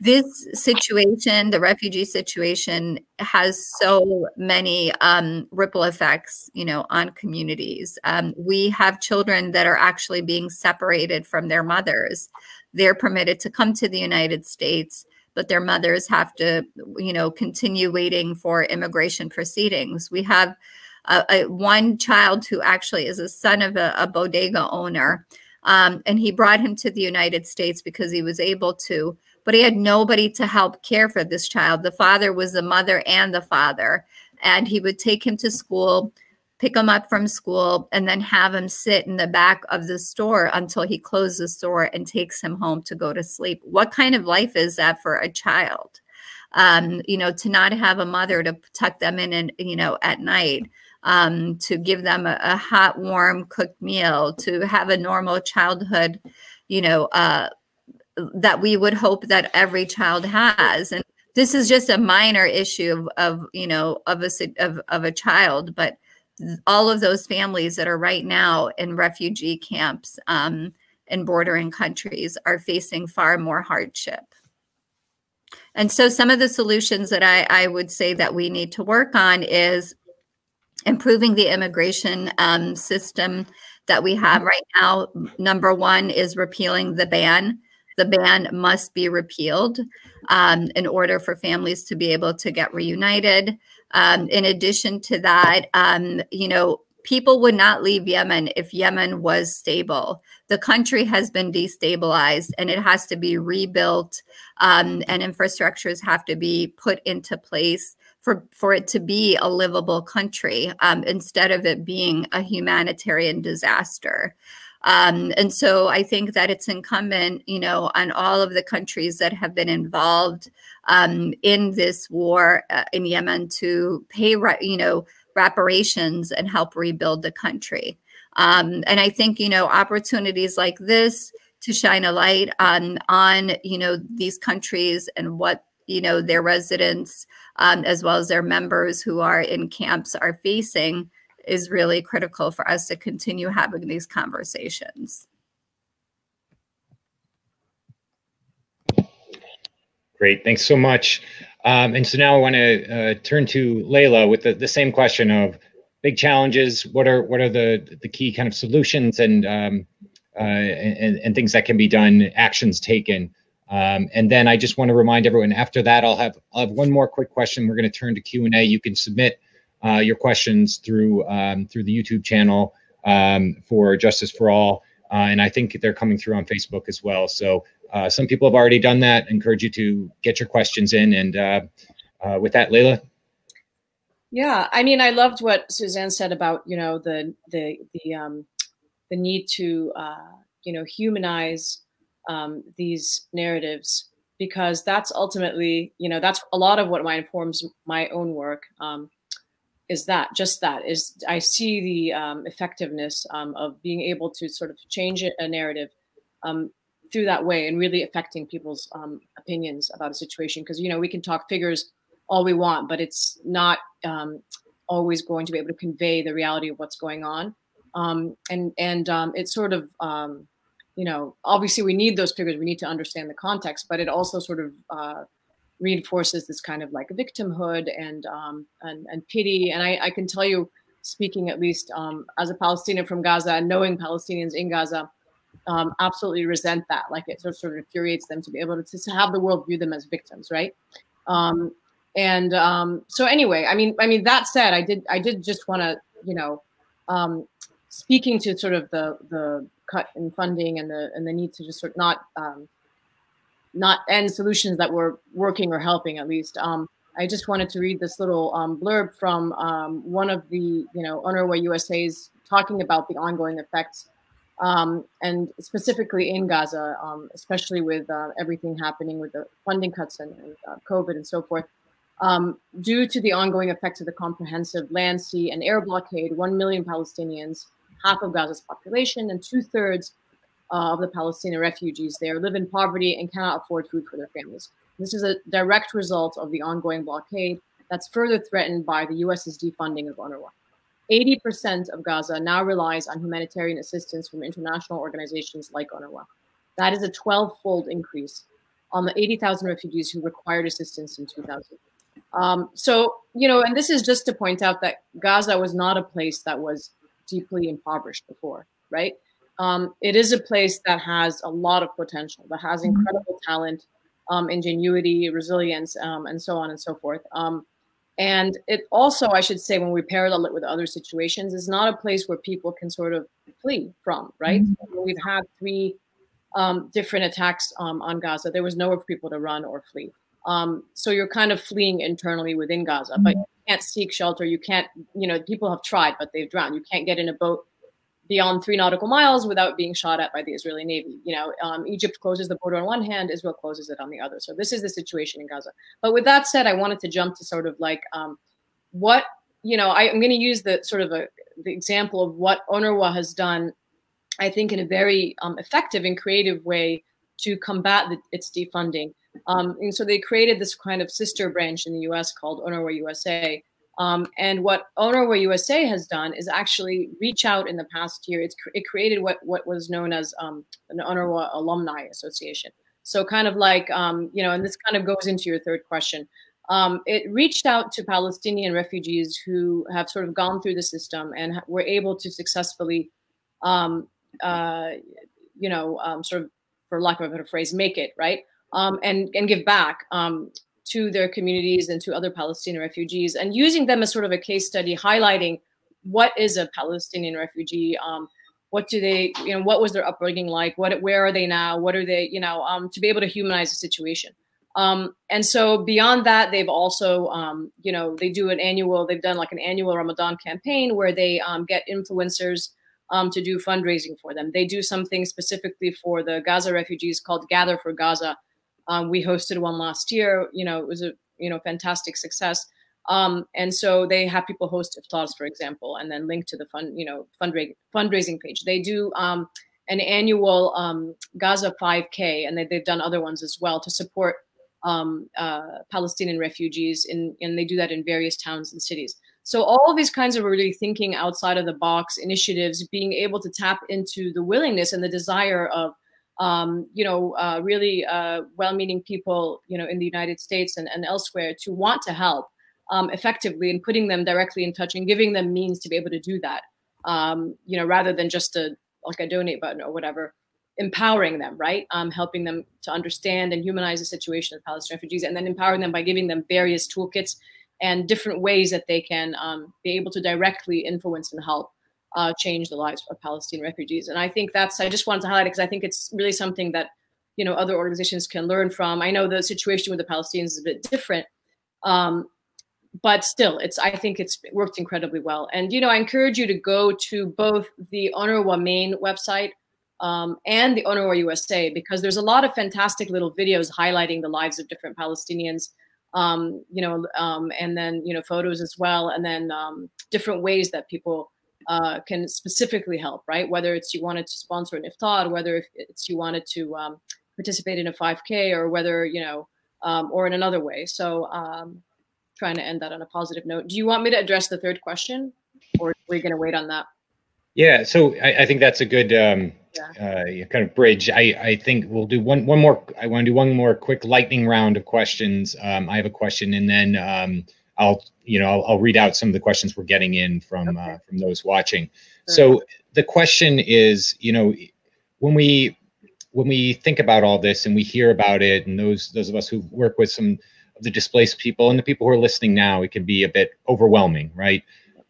this situation, the refugee situation, has so many um, ripple effects, you know, on communities. Um, we have children that are actually being separated from their mothers. They're permitted to come to the United States but their mothers have to, you know, continue waiting for immigration proceedings. We have a, a one child who actually is a son of a, a bodega owner, um, and he brought him to the United States because he was able to, but he had nobody to help care for this child. The father was the mother and the father, and he would take him to school pick him up from school, and then have him sit in the back of the store until he closes the store and takes him home to go to sleep. What kind of life is that for a child? Um, you know, to not have a mother to tuck them in and, you know, at night. Um, to give them a, a, hot, warm, cooked meal, to have a normal childhood, you know, uh, that we would hope that every child has. And this is just a minor issue of, of you know, of a of, of a child, but all of those families that are right now in refugee camps um, in bordering countries are facing far more hardship. And so some of the solutions that I, I would say that we need to work on is improving the immigration um, system that we have right now. Number one is repealing the ban. The ban must be repealed um, in order for families to be able to get reunited. Um, in addition to that, um, you know, people would not leave Yemen if Yemen was stable. The country has been destabilized and it has to be rebuilt, um, and infrastructures have to be put into place for, for it to be a livable country um, instead of it being a humanitarian disaster. Um, and so I think that it's incumbent, you know, on all of the countries that have been involved um, in this war uh, in Yemen to pay, you know, reparations and help rebuild the country. Um, and I think, you know, opportunities like this to shine a light on, on, you know, these countries and what, you know, their residents, um, as well as their members who are in camps are facing is really critical for us to continue having these conversations. Great, thanks so much. Um, and so now I want to uh, turn to Laila with the, the same question of big challenges. What are what are the the key kind of solutions and um, uh, and, and things that can be done, actions taken. Um, and then I just want to remind everyone. After that, I'll have I'll have one more quick question. We're going to turn to Q and A. You can submit uh, your questions through um, through the YouTube channel um, for Justice for All, uh, and I think they're coming through on Facebook as well. So uh, some people have already done that. I encourage you to get your questions in. And uh, uh, with that, Laila. Yeah, I mean, I loved what Suzanne said about you know the the the um, the need to uh, you know humanize um, these narratives because that's ultimately you know that's a lot of what my informs my own work. Um, is that just that is I see the um, effectiveness um, of being able to sort of change a narrative um, through that way and really affecting people's um, opinions about a situation. Because you know we can talk figures all we want but it's not um, always going to be able to convey the reality of what's going on. Um, and and it's sort of you know obviously we need those figures we need to understand the context but it also sort of uh, reinforces this kind of like victimhood and um, and, and pity. And I, I, can tell you, speaking at least um, as a Palestinian from Gaza and knowing Palestinians in Gaza, um, absolutely resent that. Like it sort of, sort of infuriates them to be able to, to have the world view them as victims, right? Um, and um, so anyway, I mean, I mean that said, I did I did just want to you know um, speaking to sort of the the cut in funding and the and the need to just sort of not um, not end solutions that were working or helping at least. Um, I just wanted to read this little um, blurb from um, one of the you know UNRWA USA's talking about the ongoing effects um, and specifically in Gaza, um, especially with uh, everything happening with the funding cuts and, and uh, COVID and so forth. Um, due to the ongoing effects of the comprehensive land, sea, and air blockade, 1 million Palestinians, half of Gaza's population, and two thirds of the Palestinian refugees there live in poverty and cannot afford food for their families. This is a direct result of the ongoing blockade that's further threatened by the US's defunding of UNRWA. 80% of Gaza now relies on humanitarian assistance from international organizations like UNRWA. That is a 12 fold increase on the 80,000 refugees who required assistance in 2000. Um, so, you know, and this is just to point out that Gaza was not a place that was deeply impoverished before, right? Um, it is a place that has a lot of potential, that has mm-hmm. incredible talent, um, ingenuity, resilience, um, and so on and so forth. Um, and it also, I should say, when we parallel it with other situations, is not a place where people can sort of flee from, right? Mm-hmm. We've had three um, different attacks um, on Gaza. There was nowhere for people to run or flee. Um, so you're kind of fleeing internally within Gaza, but mm-hmm. you can't seek shelter. You can't, you know, people have tried, but they've drowned. You can't get in a boat beyond three nautical miles without being shot at by the Israeli Navy. You know, um, Egypt closes the border on one hand, Israel closes it on the other. So this is the situation in Gaza. But with that said, I wanted to jump to sort of like um, what you know. I, am going to use the sort of a, the example of what UNRWA has done. I think in a very um, effective and creative way to combat the, its defunding. Um, and so they created this kind of sister branch in the U.S. called UNRWA USA, um, and what UNRWA USA has done is actually reach out in the past year. It's it created what what was known as um, an UNRWA Alumni Association. So kind of like um, you know, and this kind of goes into your third question. Um, it reached out to Palestinian refugees who have sort of gone through the system and were able to successfully, um, uh, you know, um, sort of, for lack of a better phrase, make it right Um, and and give back to their communities and to other Palestinian refugees and using them as sort of a case study, highlighting what is a Palestinian refugee, um, what do they, you know, what was their upbringing like, what, where are they now, what are they, you know, um, to be able to humanize the situation. Um, and so beyond that, they've also, um, you know, they do an annual, they've done like an annual Ramadan campaign where they um, get influencers um, to do fundraising for them. They do something specifically for the Gaza refugees called Gather for Gaza, um, we hosted one last year. You know, it was a you know fantastic success. Um, and so they have people host iftars, for example, and then link to the fund, you know, fundraising fundraising page. They do um, an annual um, Gaza 5K, and they, have done other ones as well to support um, uh, Palestinian refugees, in, and they do that in various towns and cities. So all of these kinds of really thinking outside of the box initiatives, being able to tap into the willingness and the desire of um, you know, uh, really uh, well-meaning people, you know, in the United States and, and elsewhere to want to help um, effectively and putting them directly in touch and giving them means to be able to do that, um, you know, rather than just a like a donate button or whatever, empowering them, right? Um, helping them to understand and humanize the situation of Palestinian refugees, and then empowering them by giving them various toolkits and different ways that they can um, be able to directly influence and help uh, change the lives of Palestinian refugees. And I think that's, I just wanted to highlight it because I think it's really something that, you know, other organizations can learn from. I know the situation with the Palestinians is a bit different, um, but still, it's, I think it's worked incredibly well. And, you know, I encourage you to go to both the UNRWA main website um, and the UNRWA USA because there's a lot of fantastic little videos highlighting the lives of different Palestinians. Um, you know, um, and then you know photos as well, and then um, different ways that people uh, can specifically help, right? Whether it's you wanted to sponsor an iftar, whether it's you wanted to um, participate in a 5K, or whether you know, um, or in another way. So, um, trying to end that on a positive note. Do you want me to address the third question, or are we going to wait on that? Yeah, so I, I think that's a good um, yeah. uh, kind of bridge. I, I think we'll do one one more. I want to do one more quick lightning round of questions. Um, I have a question, and then um, I'll you know I'll, I'll, read out some of the questions we're getting in from okay. uh, from those watching. Sure. So the question is, you know, when we when we think about all this and we hear about it, and those those of us who work with some of the displaced people and the people who are listening now, it can be a bit overwhelming, right?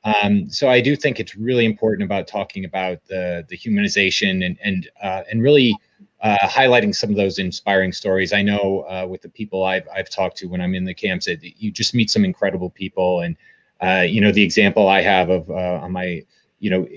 Um, so I do think it's really important about talking about the the humanization and and uh, and really uh, highlighting some of those inspiring stories. I know uh, with the people I've I've talked to when I'm in the camps, it, you just meet some incredible people, and uh, you know the example I have of uh, on my you know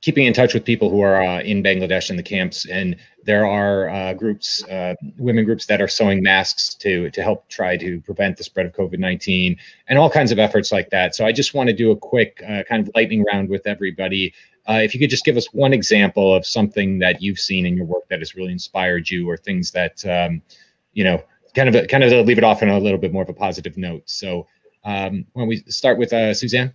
keeping in touch with people who are uh, in Bangladesh in the camps, and there are uh, groups, uh, women groups that are sewing masks to to help try to prevent the spread of COVID nineteen, and all kinds of efforts like that. So I just want to do a quick uh, kind of lightning round with everybody. Uh, if you could just give us one example of something that you've seen in your work that has really inspired you, or things that um, you know, kind of kind of leave it off on a little bit more of a positive note. So um, when we start with uh, Suzanne.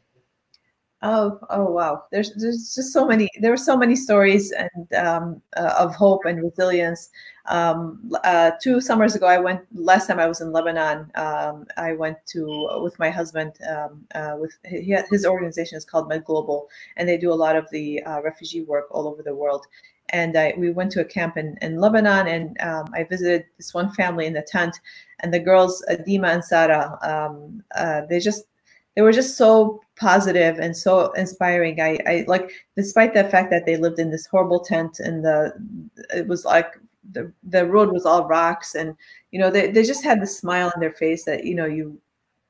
Oh, oh, wow! There's there's just so many. There were so many stories and um, uh, of hope and resilience. Um, uh, two summers ago, I went. Last time I was in Lebanon, um, I went to uh, with my husband. Um, uh, with he, his organization is called MedGlobal, and they do a lot of the uh, refugee work all over the world. And I, we went to a camp in, in Lebanon, and um, I visited this one family in the tent. And the girls, Adima and Sarah, um, uh, they just they were just so positive and so inspiring. I, I like, despite the fact that they lived in this horrible tent and the, it was like the, the road was all rocks and, you know, they, they just had the smile on their face that, you know, you,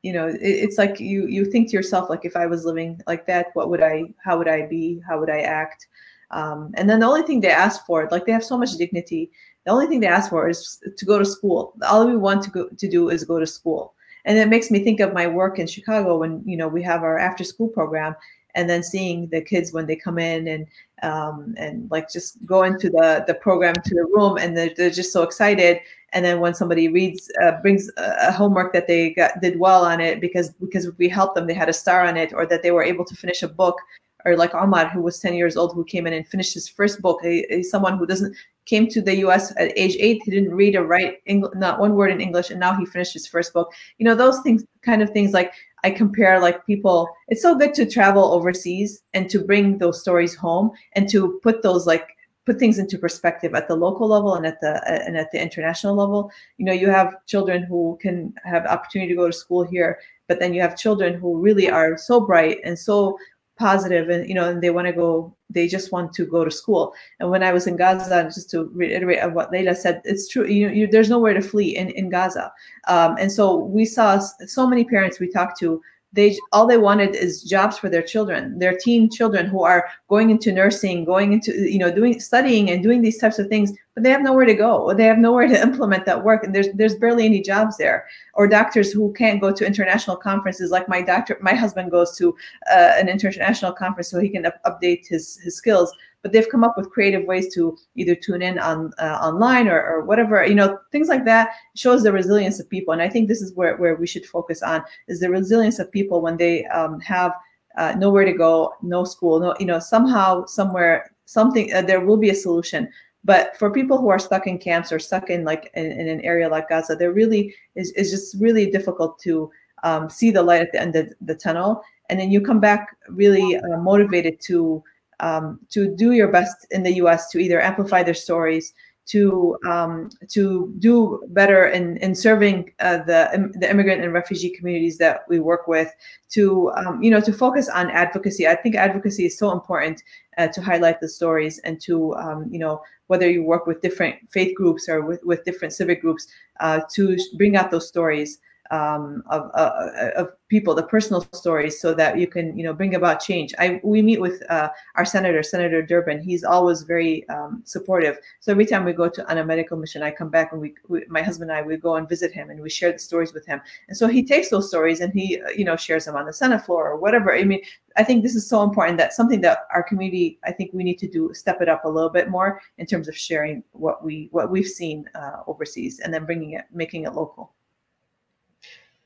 you know, it, it's like you, you think to yourself, like, if I was living like that, what would I, how would I be? How would I act? Um, and then the only thing they ask for, like they have so much dignity. The only thing they ask for is to go to school. All we want to go to do is go to school and it makes me think of my work in Chicago when you know we have our after school program and then seeing the kids when they come in and um, and like just go into the the program to the room and they're, they're just so excited and then when somebody reads uh, brings a homework that they got did well on it because because we helped them they had a star on it or that they were able to finish a book or like Ahmad, who was 10 years old, who came in and finished his first book. He, he's someone who doesn't came to the U.S. at age eight. He didn't read or write English, not one word in English, and now he finished his first book. You know, those things, kind of things. Like I compare, like people. It's so good to travel overseas and to bring those stories home and to put those like put things into perspective at the local level and at the and at the international level. You know, you have children who can have opportunity to go to school here, but then you have children who really are so bright and so positive and you know and they want to go they just want to go to school. And when i was in gaza just to reiterate what Laila said it's true you, you there's nowhere to flee in, in gaza. Um, and so we saw so many parents we talked to they all they wanted is jobs for their children their teen children who are going into nursing going into you know doing studying and doing these types of things but they have nowhere to go they have nowhere to implement that work and there's there's barely any jobs there. Or doctors who can't go to international conferences like my doctor my husband goes to uh, an international conference so he can up- update his his skills but they've come up with creative ways to either tune in on uh, online or, or whatever you know things like that shows the resilience of people. And i think this is where, where we should focus on is the resilience of people when they um, have uh, nowhere to go no school no you know somehow somewhere something uh, there will be a solution. But for people who are stuck in camps or stuck in like in, in an area like gaza there really is, is just really difficult to um, see the light at the end of the tunnel. And then you come back really uh, motivated to um, to do your best in the U.S. to either amplify their stories, to um, to do better in in serving uh, the the immigrant and refugee communities that we work with, to um, you know to focus on advocacy. I think advocacy is so important uh, to highlight the stories and to um, you know whether you work with different faith groups or with, with different civic groups uh, to bring out those stories um, of, uh, of people, the personal stories, so that you can, you know, bring about change. I we meet with uh, our senator, Senator Durbin. He's always very um, supportive. So every time we go to on a medical mission, I come back and we, we, my husband and I, we go and visit him and we share the stories with him. And so he takes those stories and he, uh, you know, shares them on the Senate floor or whatever. I mean, I think this is so important that something that our community, I think we need to do, step it up a little bit more in terms of sharing what we what we've seen uh, overseas and then bringing it, making it local.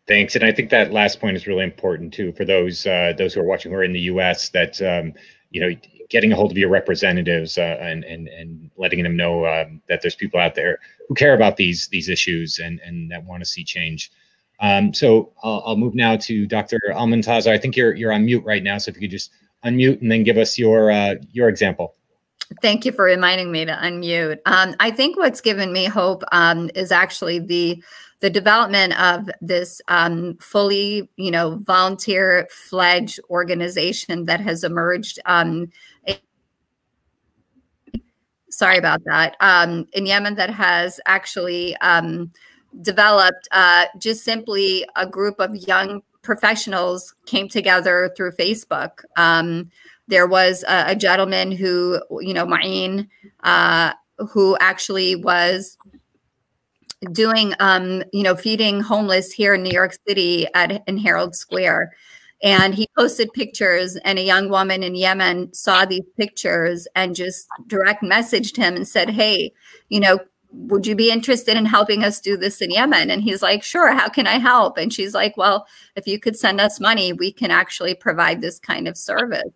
Thanks, and I think that last point is really important too for those uh, those who are watching who are in the U.S. That um, you know, getting a hold of your representatives uh, and and and letting them know um, that there's people out there who care about these these issues and and that want to see change. Um, so I'll, I'll, move now to Dr. Almontaser. I think you're you're on mute right now, so if you could just unmute and then give us your uh, your example. Thank you for reminding me to unmute. Um, I think what's given me hope um, is actually the the development of this um, fully, you know, volunteer fledged organization that has emerged. Um, sorry about that. Um, in Yemen, that has actually um, developed uh, just simply a group of young professionals came together through Facebook. Um, there was a, a, gentleman who, you know, Ma'in, uh, who actually was doing, um, you know, feeding homeless here in New York City at in Herald Square. And he posted pictures, and a young woman in Yemen saw these pictures and just direct messaged him and said, Hey, you know, would you be interested in helping us do this in Yemen? And he's like, Sure, how can I help? And she's like, Well, if you could send us money, we can actually provide this kind of service.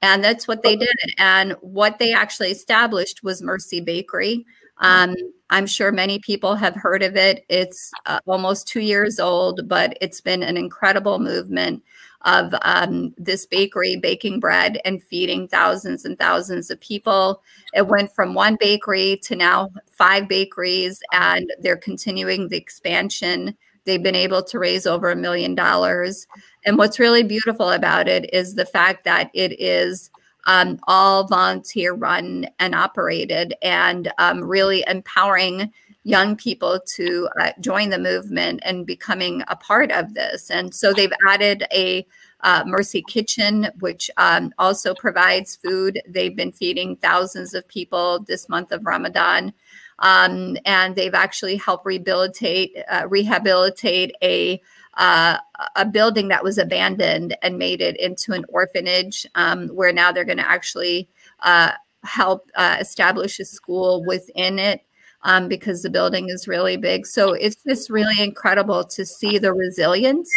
And that's what they did. And what they actually established was Mercy Bakery. Um, I'm sure many people have heard of it. It's uh, almost two years old, but it's been an incredible movement of um, this bakery baking bread and feeding thousands and thousands of people. It went from one bakery to now five bakeries, and they're continuing the expansion. They've been able to raise over a million dollars. And what's really beautiful about it is the fact that it is um, all volunteer run and operated and um, really empowering young people to uh, join the movement and becoming a part of this. And so they've added a uh, Mercy Kitchen, which um, also provides food. They've been feeding thousands of people this month of Ramadan. Um, and they've actually helped rehabilitate, uh, rehabilitate a uh, a building that was abandoned and made it into an orphanage um, where now they're going to actually uh, help uh, establish a school within it um, because the building is really big. So it's just really incredible to see the resilience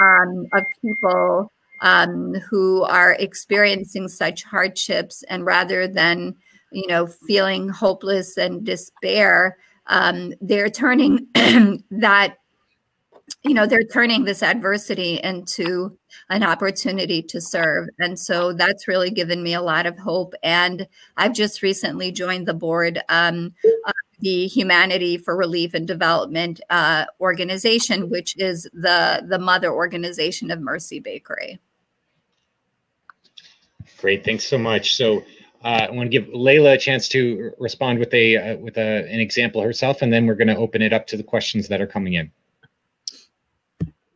um, of people um, who are experiencing such hardships and rather than you know feeling hopeless and despair um, they're turning that you know they're turning this adversity into an opportunity to serve. And so that's really given me a lot of hope. And i've just recently joined the board um, of the humanity for relief and development uh, organization which is the the mother organization of mercy bakery. Great. Thanks so much. So uh, I want to give Laila a chance to respond with a uh, with a, an example herself, and then we're going to open it up to the questions that are coming in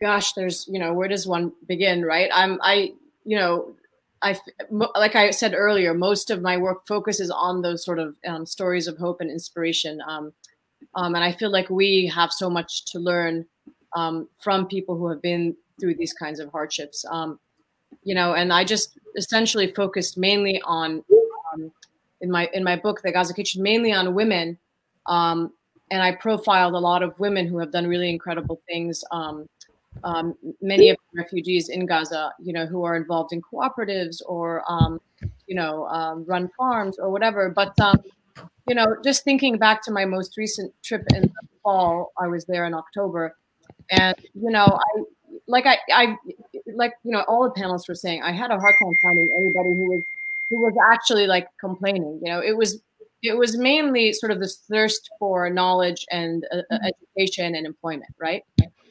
gosh, there's, you know, where does one begin, right? I'm, I, you know, I, like I said earlier, most of my work focuses on those sort of um, stories of hope and inspiration. Um, um, and I feel like we have so much to learn um, from people who have been through these kinds of hardships. Um, you know, and I just essentially focused mainly on um, in my in my book, The Gaza Kitchen, mainly on women. and I profiled a lot of women who have done really incredible things um, many of the refugees in Gaza, you know, who are involved in cooperatives or, um, you know, um, run farms or whatever. But, um, you know, just thinking back to my most recent trip in the fall, I was there in October, and you know, I like I, I like you know, all the panelists were saying, I had a hard time finding anybody who was who was actually like complaining. You know, it was it was mainly sort of this thirst for knowledge and uh, mm-hmm. education and employment, right?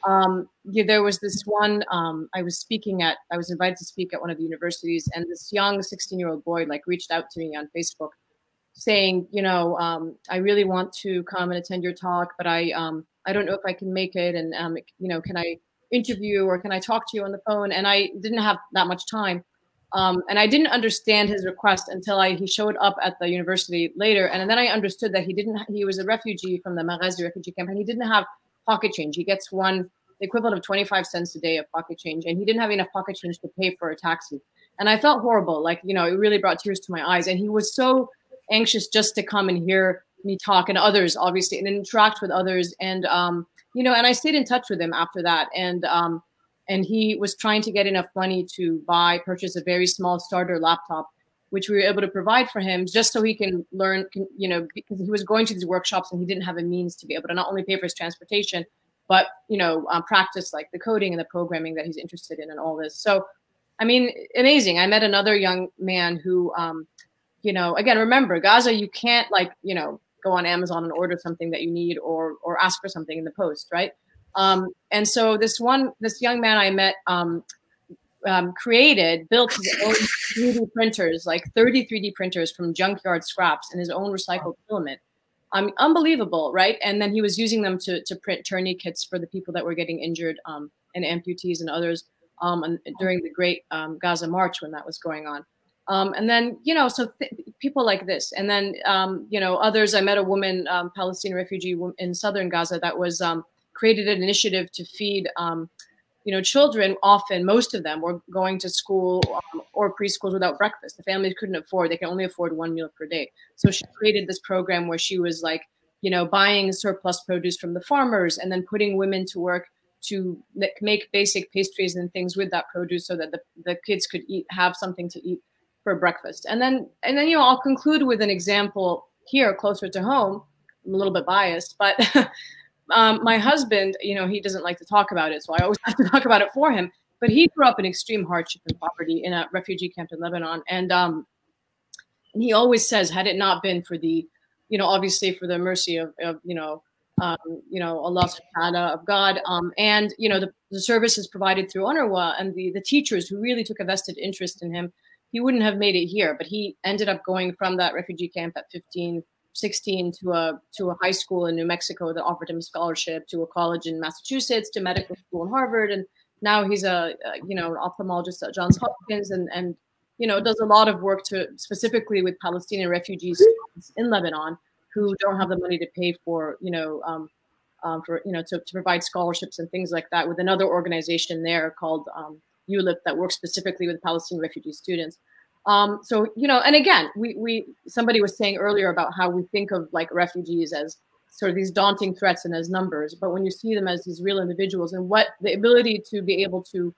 Um, yeah, there was this one. Um, I was speaking at. I was invited to speak at one of the universities, and this young 16 year old boy like reached out to me on Facebook, saying, you know, um, I really want to come and attend your talk, but I um, I don't know if I can make it, and um, you know, can I interview or can I talk to you on the phone? And I didn't have that much time. Um, and I didn't understand his request until I, he showed up at the university later, and then I understood that he didn't. He was a refugee from the Maghazi refugee camp, and he didn't have pocket change. He gets one the equivalent of 25 cents a day of pocket change. And he didn't have enough pocket change to pay for a taxi. And I felt horrible. Like, you know, it really brought tears to my eyes. And he was so anxious just to come and hear me talk and others, obviously, and interact with others. And, um, you know, and I stayed in touch with him after that. And, um, and he was trying to get enough money to buy, purchase a very small starter laptop, which we were able to provide for him just so he can learn, you know, because he was going to these workshops and he didn't have a means to be able to not only pay for his transportation, but you know um, practice like the coding and the programming that he's interested in and all this so i mean amazing i met another young man who um, you know again remember gaza you can't like you know go on Amazon and order something that you need or or ask for something in the post, right? Um, and so this one, this young man I met um, um, created, built his own 3D printers, like 30 3D printers from junkyard scraps and his own recycled filament. Um, unbelievable, right? And then he was using them to, to print tourniquets for the people that were getting injured um, and amputees and others um, and during the Great um, Gaza March when that was going on. Um, and then, you know, so people like this. And then, you know, others. I met a woman, Palestinian refugee in southern Gaza, that was created an initiative to feed, you know, children. Often, most of them were going to school um, or preschools without breakfast. The families couldn't afford; they can only afford one meal per day. So she created this program where she was like, you know, buying surplus produce from the farmers and then putting women to work to make basic pastries and things with that produce so that the, the kids could eat have something to eat for breakfast. And then and then you know I'll conclude with an example here closer to home. I'm a little bit biased, but um, my husband, you know, he doesn't like to talk about it, so I always have to talk about it for him. But he grew up in extreme hardship and poverty in a refugee camp in Lebanon, and um, and he always says, had it not been for the, you know, obviously for the mercy of, of you know, um, you know, Allah subhanahu of God, um, and you know, the, the services provided through UNRWA and the the teachers who really took a vested interest in him he wouldn't have made it here. But he ended up going from that refugee camp at 15, 16 to a to a high school in New Mexico that offered him a scholarship to a college in Massachusetts to medical school in Harvard, and now he's a, a you know an ophthalmologist at Johns Hopkins and and you know does a lot of work to specifically with Palestinian refugees in Lebanon who don't have the money to pay for you know um, um, for you know to, to provide scholarships and things like that with another organization there called um, ULIP that works specifically with Palestinian refugee students. Um, so you know, and again, we we somebody was saying earlier about how we think of like refugees as sort of these daunting threats and as numbers, but when you see them as these real individuals and what the ability to be able to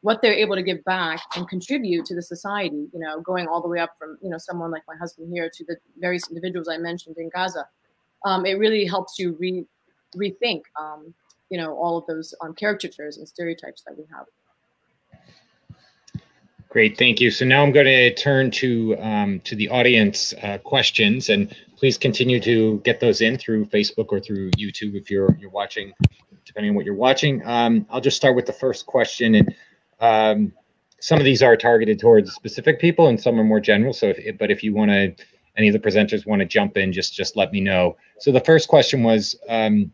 what they're able to give back and contribute to the society, you know, going all the way up from you know someone like my husband here to the various individuals I mentioned in Gaza, um, it really helps you re rethink, um, you know, all of those um, caricatures and stereotypes that we have. Great, thank you. So now I'm going to turn to um, to the audience uh, questions, and please continue to get those in through Facebook or through YouTube if you're you're watching, depending on what you're watching. Um, I'll just start with the first question, and um, some of these are targeted towards specific people, and some are more general. So, if, but if you want to, any of the presenters want to jump in, just just let me know. So the first question was, um,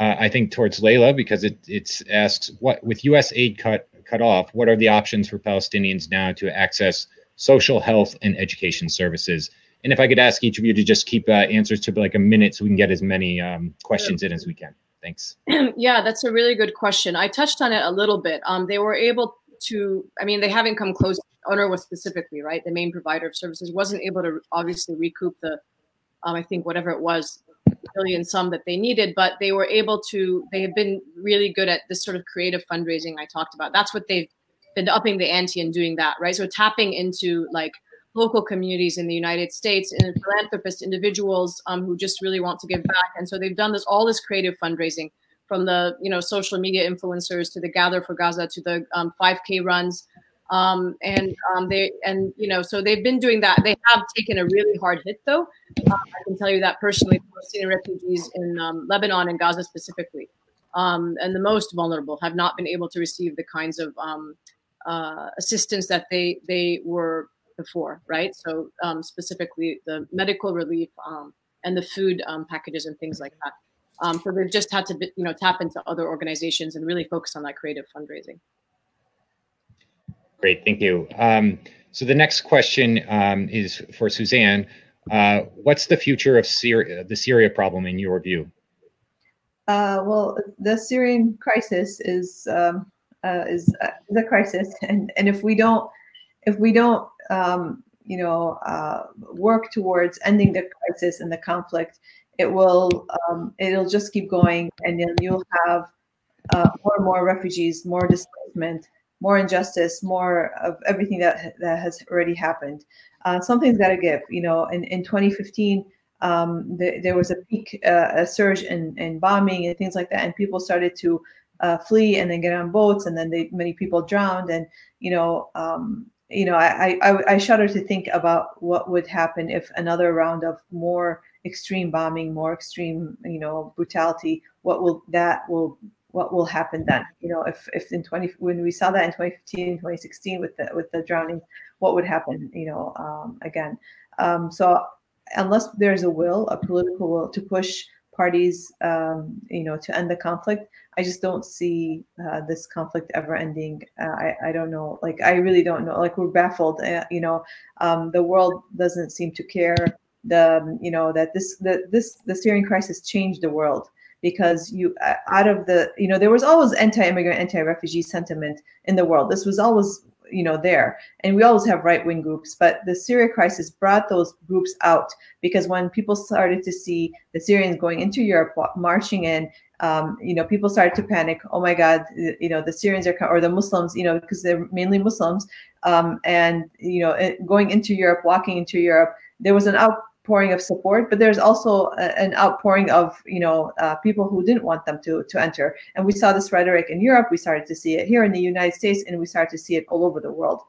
uh, I think, towards Laila because it it asks what with U.S. aid cut cut off, what are the options for Palestinians now to access social health and education services? And if I could ask each of you to just keep uh, answers to like a minute so we can get as many um, questions in as we can. Thanks. Yeah, that's a really good question. I touched on it a little bit. Um, they were able to, I mean, they haven't come close. UNRWA specifically, right? The main provider of services wasn't able to obviously recoup the, um, I think whatever it was, billion sum that they needed, but they were able to, they have been really good at this sort of creative fundraising I talked about. That's what they've been upping the ante and doing that, right? So tapping into like local communities in the United States and philanthropists, individuals um, who just really want to give back. And so they've done this, all this creative fundraising from the, you know, social media influencers to the Gather for Gaza to the um, 5K runs um, and um, they and you know so they've been doing that. They have taken a really hard hit though. Uh, I can tell you that personally. Palestinian refugees in um, Lebanon and Gaza specifically, um, and the most vulnerable, have not been able to receive the kinds of um, uh, assistance that they they were before. Right. So um, specifically the medical relief and the food packages and things like that. so they've just had to you know tap into other organizations and really focus on that creative fundraising. Great, thank you. Um, so the next question um, is for Suzanne. Uh, what's the future of Syria, the Syria problem in your view? Uh, well, the Syrian crisis is um, uh, is uh, the crisis, and and if we don't if we don't um, you know uh, work towards ending the crisis and the conflict, it will um, it'll just keep going, and then you'll have uh, more and more refugees, more displacement, more injustice, more of everything that that has already happened. Uh, something's got to give. You know, in, in 2015, um, the, there was a peak, uh, a surge in, in bombing and things like that, and people started to uh, flee and then get on boats, and then they, many people drowned. And you know, um, you know, I, I I shudder to think about what would happen if another round of more extreme bombing, more extreme, you know, brutality, what will that will what will happen then? You know, if if in 20 when we saw that in 2015, 2016 with the with the drowning, what would happen? You know, um, again. Um, so unless there's a will, a political will to push parties, um, you know, to end the conflict, I just don't see uh, this conflict ever ending. Uh, I, I don't know. Like, I really don't know. Like, we're baffled. Uh, you know, um, the world doesn't seem to care. The, you know, that this, the, this, the Syrian crisis changed the world because you, uh, out of the, you know, there was always anti-immigrant, anti-refugee sentiment in the world. This was always you know there and we always have right-wing groups but the syria crisis brought those groups out because when people started to see the syrians going into europe marching in um, you know people started to panic oh my god you know the syrians are or the muslims you know because they're mainly muslims um, and you know going into europe walking into europe there was an out outpouring of support, but there's also an outpouring of you know uh, people who didn't want them to to enter. And we saw this rhetoric in Europe. We started to see it here in the United States, and we started to see it all over the world.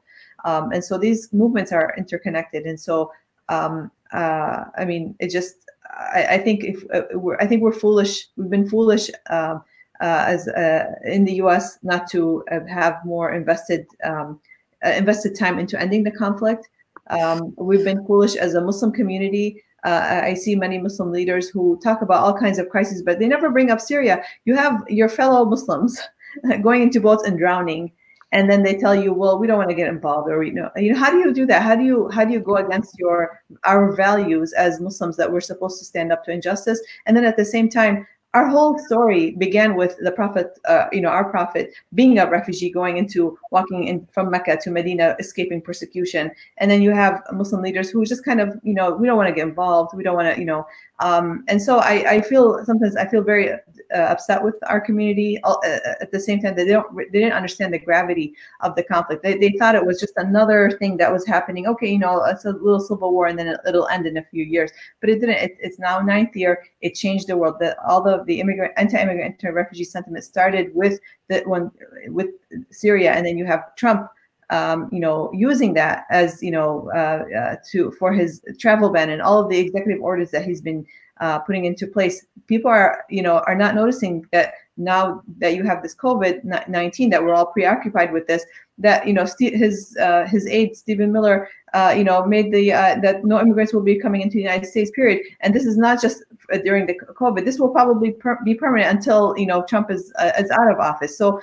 Um, and so these movements are interconnected. And so um, uh, I mean, it just I, I think if uh, we're I think we're foolish. We've been foolish. Um, uh, as uh, in the U.S., not to have more invested um, uh, invested time into ending the conflict, um, we've been foolish as a Muslim community. Uh, I see many Muslim leaders who talk about all kinds of crises, but they never bring up Syria. You have your fellow Muslims going into boats and drowning, and then they tell you, "Well, we don't want to get involved," or you know, you know, how do you do that? How do you how do you go against your our values as Muslims that we're supposed to stand up to injustice, and then at the same time our whole story began with the prophet uh, you know our prophet being a refugee going into walking in from mecca to medina escaping persecution and then you have muslim leaders who just kind of you know we don't want to get involved we don't want to you know um, and so I, I feel sometimes I feel very uh, upset with our community. Uh, uh, at the same time, they don't they didn't understand the gravity of the conflict. They, they thought it was just another thing that was happening. Okay, you know, it's a little civil war, and then it, will end in a few years. But it didn't. It, it's now ninth year. It changed the world. That all the the immigrant anti-immigrant anti-refugee sentiment started with the one with Syria, and then you have Trump um, you know, using that as you know uh, uh, to for his travel ban and all of the executive orders that he's been uh, putting into place. People are you know are not noticing that now that you have this COVID nineteen that we're all preoccupied with this. That you know his uh, his aide Stephen Miller uh, you know made the uh, that no immigrants will be coming into the United States. Period. And this is not just during the COVID. This will probably per be permanent until you know Trump is is out of office. So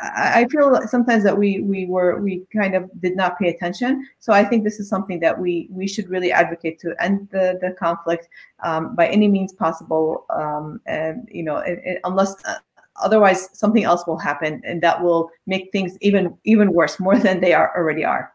I feel sometimes that we we were we kind of did not pay attention. So I think this is something that we we should really advocate to end the the conflict um, by any means possible. Um, and you know, it, it, unless uh, otherwise something else will happen, and that will make things even even worse, more than they are already are.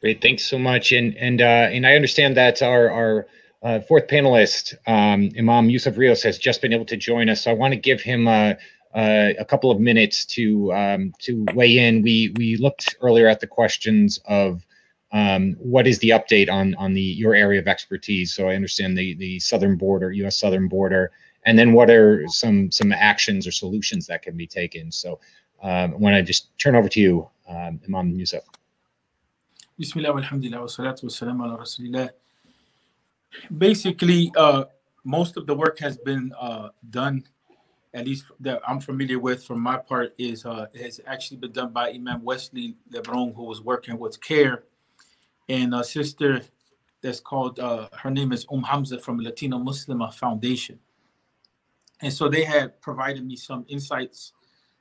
Great, thanks so much. And and uh, and I understand that our our uh, fourth panelist, um, Imam Yusuf Rios, has just been able to join us. So I want to give him a, a, a couple of minutes to um, to weigh in. We we looked earlier at the questions of um, what is the update on on the your area of expertise. So I understand the the southern border, U.S. southern border, and then what are some some actions or solutions that can be taken. So um, I want to just turn over to you, um, Imam Yusuf. Bismillah, alhamdulillah, wa salatu wa salam ala rasulillah basically, uh, most of the work has been uh, done, at least that I'm familiar with from my part, is uh, has actually been done by Imam Wesley Lebron, who was working with CARE, and a sister that's called, uh, her name is Um Hamza from Latino Muslim Foundation. And so they had provided me some insights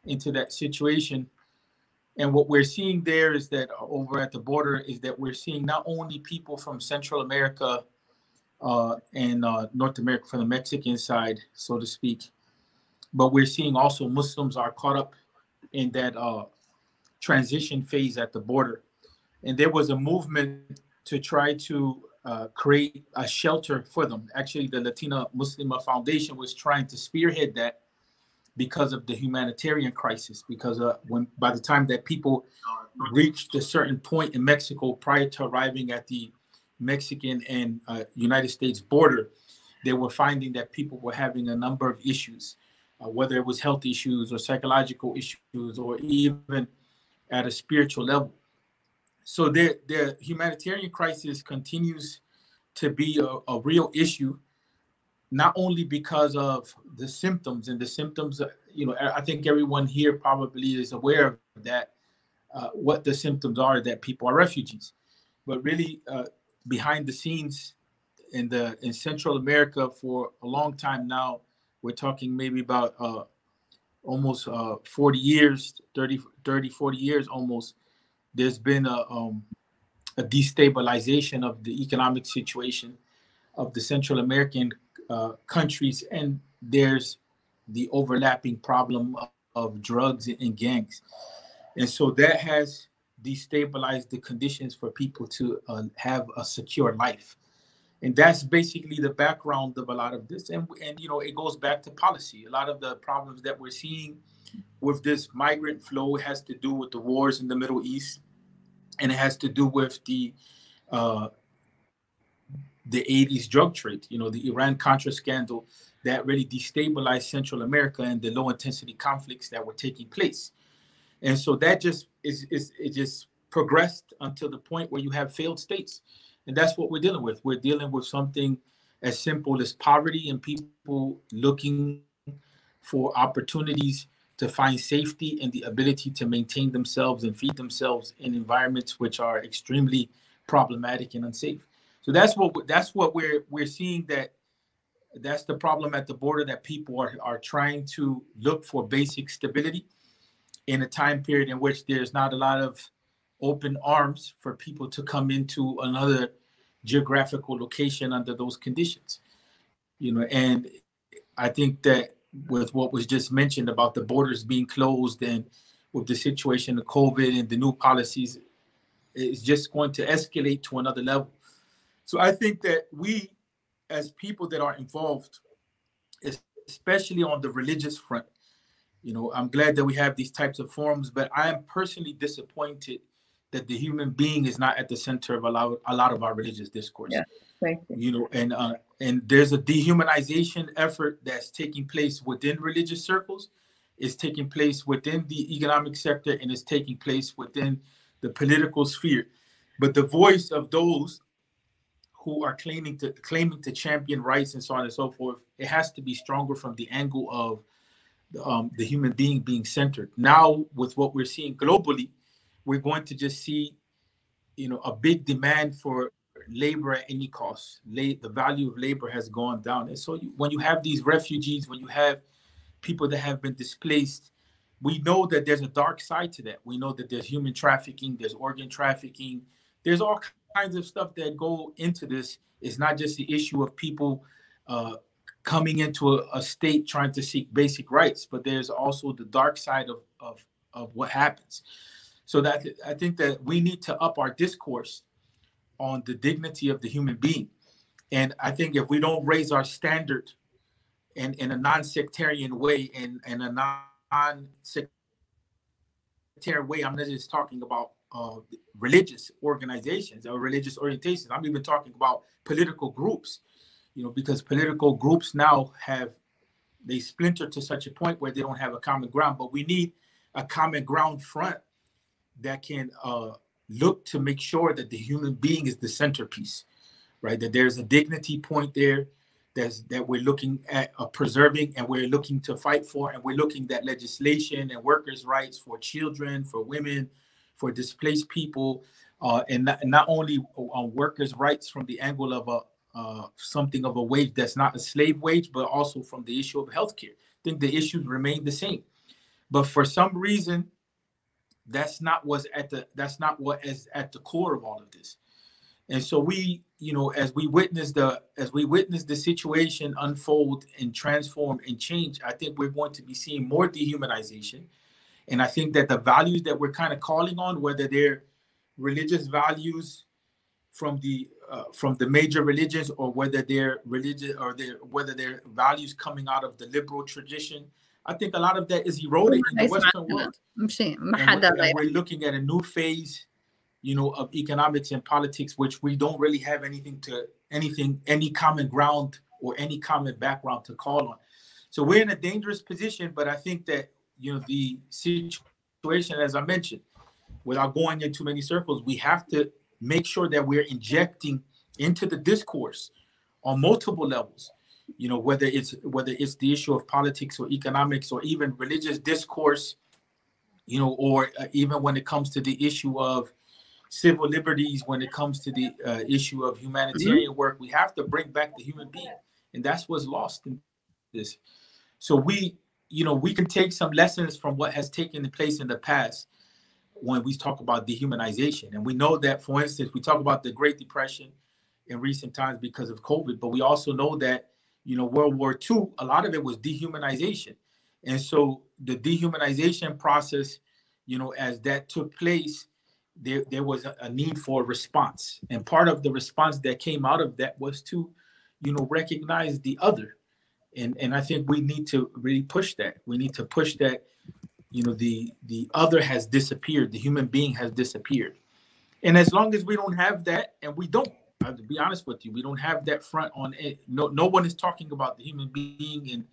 into that situation. And what we're seeing there is that over at the border is that we're seeing not only people from Central America uh, in uh, North America from the Mexican side, so to speak. But we're seeing also Muslims are caught up in that uh, transition phase at the border. And there was a movement to try to uh, create a shelter for them. Actually, the Latina Muslima Foundation was trying to spearhead that because of the humanitarian crisis. Because uh, when by the time that people reached a certain point in Mexico prior to arriving at the Mexican and uh, United States border, they were finding that people were having a number of issues, uh, whether it was health issues or psychological issues or even at a spiritual level. so the the humanitarian crisis continues to be a, a real issue not only because of the symptoms and the symptoms you know i think everyone here probably is aware of that uh, what the symptoms are that people are refugees but really uh, behind the scenes in the in central america for a long time now we're talking maybe about uh, almost uh, 40 years 30 30 40 years almost there's been a, um, a destabilization of the economic situation of the central american uh, countries, and there's the overlapping problem of, of drugs and gangs. And so that has destabilized the conditions for people to uh, have a secure life. And that's basically the background of a lot of this. And, and, you know, it goes back to policy. A lot of the problems that we're seeing with this migrant flow has to do with the wars in the Middle East, and it has to do with the uh, the 80s drug trade, you know, the Iran Contra scandal that really destabilized Central America and the low intensity conflicts that were taking place. And so that just is, is it just progressed until the point where you have failed states. And that's what we're dealing with. We're dealing with something as simple as poverty and people looking for opportunities to find safety and the ability to maintain themselves and feed themselves in environments which are extremely problematic and unsafe. So that's what that's what we're we're seeing that that's the problem at the border that people are, are trying to look for basic stability in a time period in which there's not a lot of open arms for people to come into another geographical location under those conditions. You know and i think that with what was just mentioned about the borders being closed and with the situation of covid and the new policies it's just going to escalate to another level. So I think that we, as people that are involved, especially on the religious front, you know, I'm glad that we have these types of forums, but I am personally disappointed that the human being is not at the center of a lot, a lot of our religious discourse. Yeah, thank you. You know, and uh, and there's a dehumanization effort that's taking place within religious circles, is taking place within the economic sector, and is taking place within the political sphere. But the voice of those who are claiming to claiming to champion rights and so on and so forth, it has to be stronger from the angle of um, the human being being centered. Now, with what we're seeing globally, we're going to just see, you know, a big demand for labor at any cost. La- the value of labor has gone down, and so you, when you have these refugees, when you have people that have been displaced, we know that there's a dark side to that. We know that there's human trafficking, there's organ trafficking, there's all kinds of stuff that go into this. It's not just the issue of people uh, coming into a, a, state trying to seek basic rights, but there's also the dark side of, of, of what happens. So that I think that we need to up our discourse on the dignity of the human being. And I think if we don't raise our standard in, in a non-sectarian way and in, in a non-sectarian way, I'm not just talking about uh, religious organizations or religious orientations. I'm even talking about political groups, you know, because political groups now have they splinter to such a point where they don't have a common ground. But we need a common ground front that can uh, look to make sure that the human being is the centerpiece, right? That there's a dignity point there that's, that we're looking at uh, preserving and we're looking to fight for, and we're looking at legislation and workers' rights for children, for women, for displaced people, uh, and, not, not only on workers' rights from the angle of a uh, something of a wage that's not a slave wage, but also from the issue of healthcare. I think the issues remain the same, but for some reason, that's not what's at the that's not what is at the core of all of this. And so we, you know, as we witness the as we witness the situation unfold and transform and change, I think we're going to be seeing more dehumanization and I think that the values that we're kind of calling on, whether they're religious values from the uh, from the major religions, or whether they're religious or they're whether they're values coming out of the liberal tradition, I think a lot of that is eroding in the Western world. And we're, and we're looking at a new phase, you know, of economics and politics, which we don't really have anything to anything, any common ground or any common background to call on. So we're in a dangerous position, but I think that you know the situation as i mentioned without going into too many circles, we have to make sure that we're injecting into the discourse on multiple levels. You know, whether it's whether it's the issue of politics or economics or even religious discourse, you know, or uh, even when it comes to the issue of civil liberties, when it comes to the uh, issue of humanitarian mm-hmm. work, we have to bring back the human being, and that's what's lost in this. So we, you know, we can take some lessons from what has taken place in the past when we talk about dehumanization. And we know that, for instance, we talk about the Great Depression in recent times because of COVID, but we also know that, you know, World War II, a lot of it was dehumanization. And so the dehumanization process, you know, as that took place, there, there was a, a need for a response. And part of the response that came out of that was to, you know, recognize the other. And, and I think we need to really push that. We need to push that you know the the other has disappeared the human being has disappeared and as long as we don't have that and we don't I have to be honest with you we don't have that front on it no no one is talking about the human being and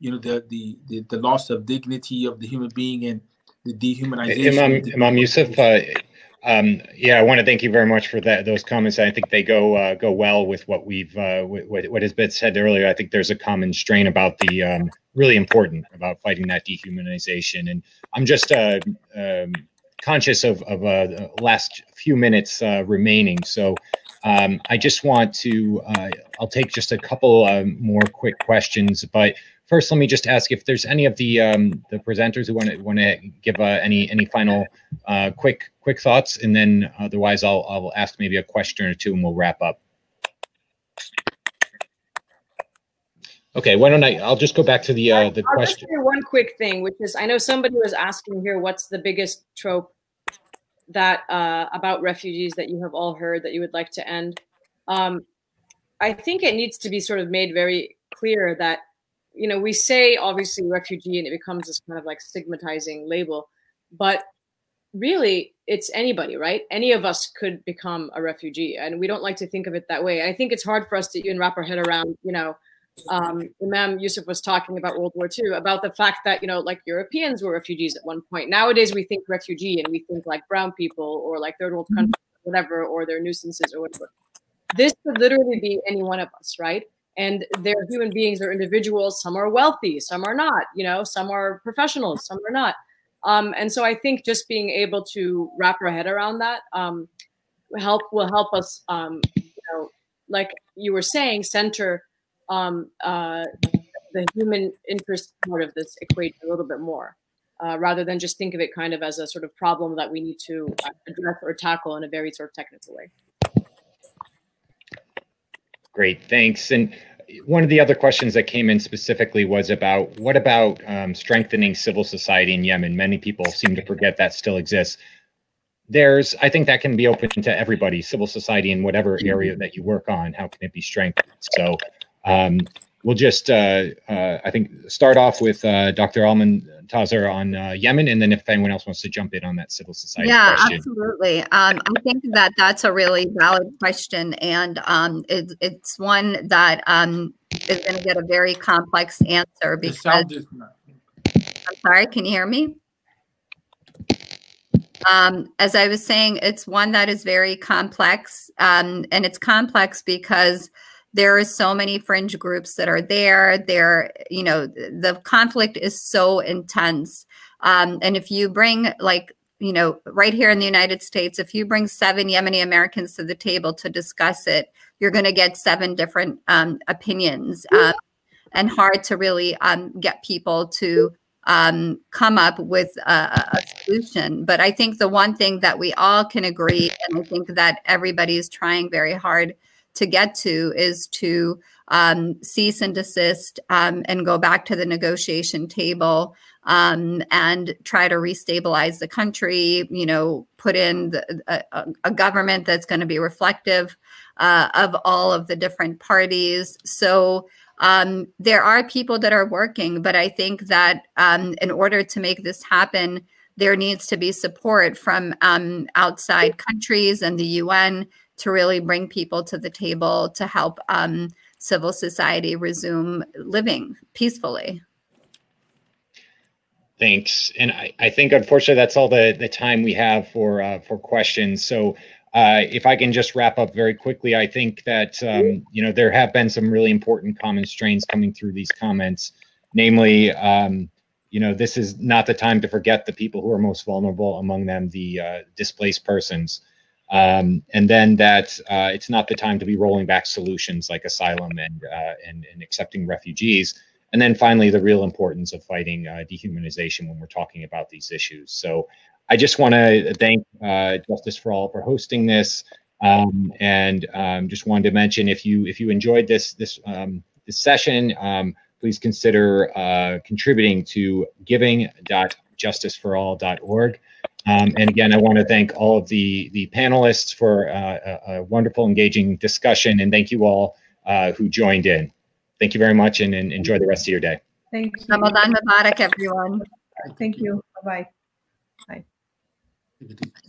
you know the the the, the loss of dignity of the human being and the dehumanization imam, imam yusuf uh, um, yeah, I want to thank you very much for that. Those comments, I think they go uh, go well with what we've uh, what, what has been said earlier. I think there's a common strain about the um, really important about fighting that dehumanization, and I'm just uh, um, conscious of of uh, the last few minutes uh, remaining. So um, I just want to uh, I'll take just a couple um, more quick questions, but first, let me just ask if there's any of the um, the presenters who want to want to give uh, any any final uh, quick quick thoughts, and then otherwise, I'll I'll ask maybe a question or two, and we'll wrap up. Okay, why don't I? I'll just go back to the uh, the I'll question. Just one quick thing, which is I know somebody was asking here, what's the biggest trope that uh, about refugees that you have all heard that you would like to end? Um, I think it needs to be sort of made very clear that you know, we say obviously refugee and it becomes this kind of like stigmatizing label, but really it's anybody, right? Any of us could become a refugee and we don't like to think of it that way. I think it's hard for us to even wrap our head around, you know, um, Imam Yusuf was talking about World War II, about the fact that, you know, like Europeans were refugees at one point. Nowadays we think refugee and we think like brown people or like third world countries, whatever, or they're nuisances or whatever. This could literally be any one of us, right? and they're human beings they're individuals some are wealthy some are not you know some are professionals some are not um, and so i think just being able to wrap our head around that um, help will help us um, you know like you were saying center um, uh, the human interest part of this equation a little bit more uh, rather than just think of it kind of as a sort of problem that we need to uh, address or tackle in a very sort of technical way Great, thanks. And one of the other questions that came in specifically was about what about um, strengthening civil society in Yemen? Many people seem to forget that still exists. There's, I think that can be open to everybody, civil society in whatever area that you work on. How can it be strengthened? So um, we'll just, uh, uh, I think, start off with uh, Dr. Alman Tazer on uh, Yemen, and then if anyone else wants to jump in on that civil society yeah, question. absolutely. Um, I think that that's a really valid question, and um, it, it's one that um, is going to get a very complex answer because. I'm sorry, can you hear me? Um, as I was saying, it's one that is very complex, um, and it's complex because there are so many fringe groups that are there. There you know the conflict is so intense. Um, and if you bring like you know right here in the united states if you bring seven yemeni americans to the table to discuss it you're going to get seven different um, opinions uh, and hard to really um, get people to um, come up with a, a, solution. But I think the one thing that we all can agree, and I think that everybody is trying very hard to get to is to um, cease and desist um, and go back to the negotiation table um, and try to restabilize the country, you know, put in the, a, a, government that's going to be reflective uh, of all of the different parties. So um, there are people that are working, but I think that um, in order to make this happen, there needs to be support from um, outside countries and the UN to really bring people to the table to help um, civil society resume living peacefully. Thanks. And I, I think unfortunately that's all the, the time we have for uh, for questions. So uh, if I can just wrap up very quickly, I think that um, you know there have been some really important common strains coming through these comments, namely, um, you know, this is not the time to forget the people who are most vulnerable, among them the uh, displaced persons, um, and then that uh, it's not the time to be rolling back solutions like asylum and uh, and, and accepting refugees. And then finally, the real importance of fighting uh, dehumanization when we're talking about these issues. So I just want to thank uh, Justice for All for hosting this, um, and um, just wanted to mention if you if you enjoyed this this um, this session, um, please consider uh, contributing to giving.justiceforall.org. Um, and again, I want to thank all of the the panelists for uh, a, a, wonderful, engaging discussion, and thank you all uh, who joined in. Thank you very much, and, and enjoy the rest of your day. Thank you. Ramadan Mubarak, everyone. Thank you. Bye-bye. Bye.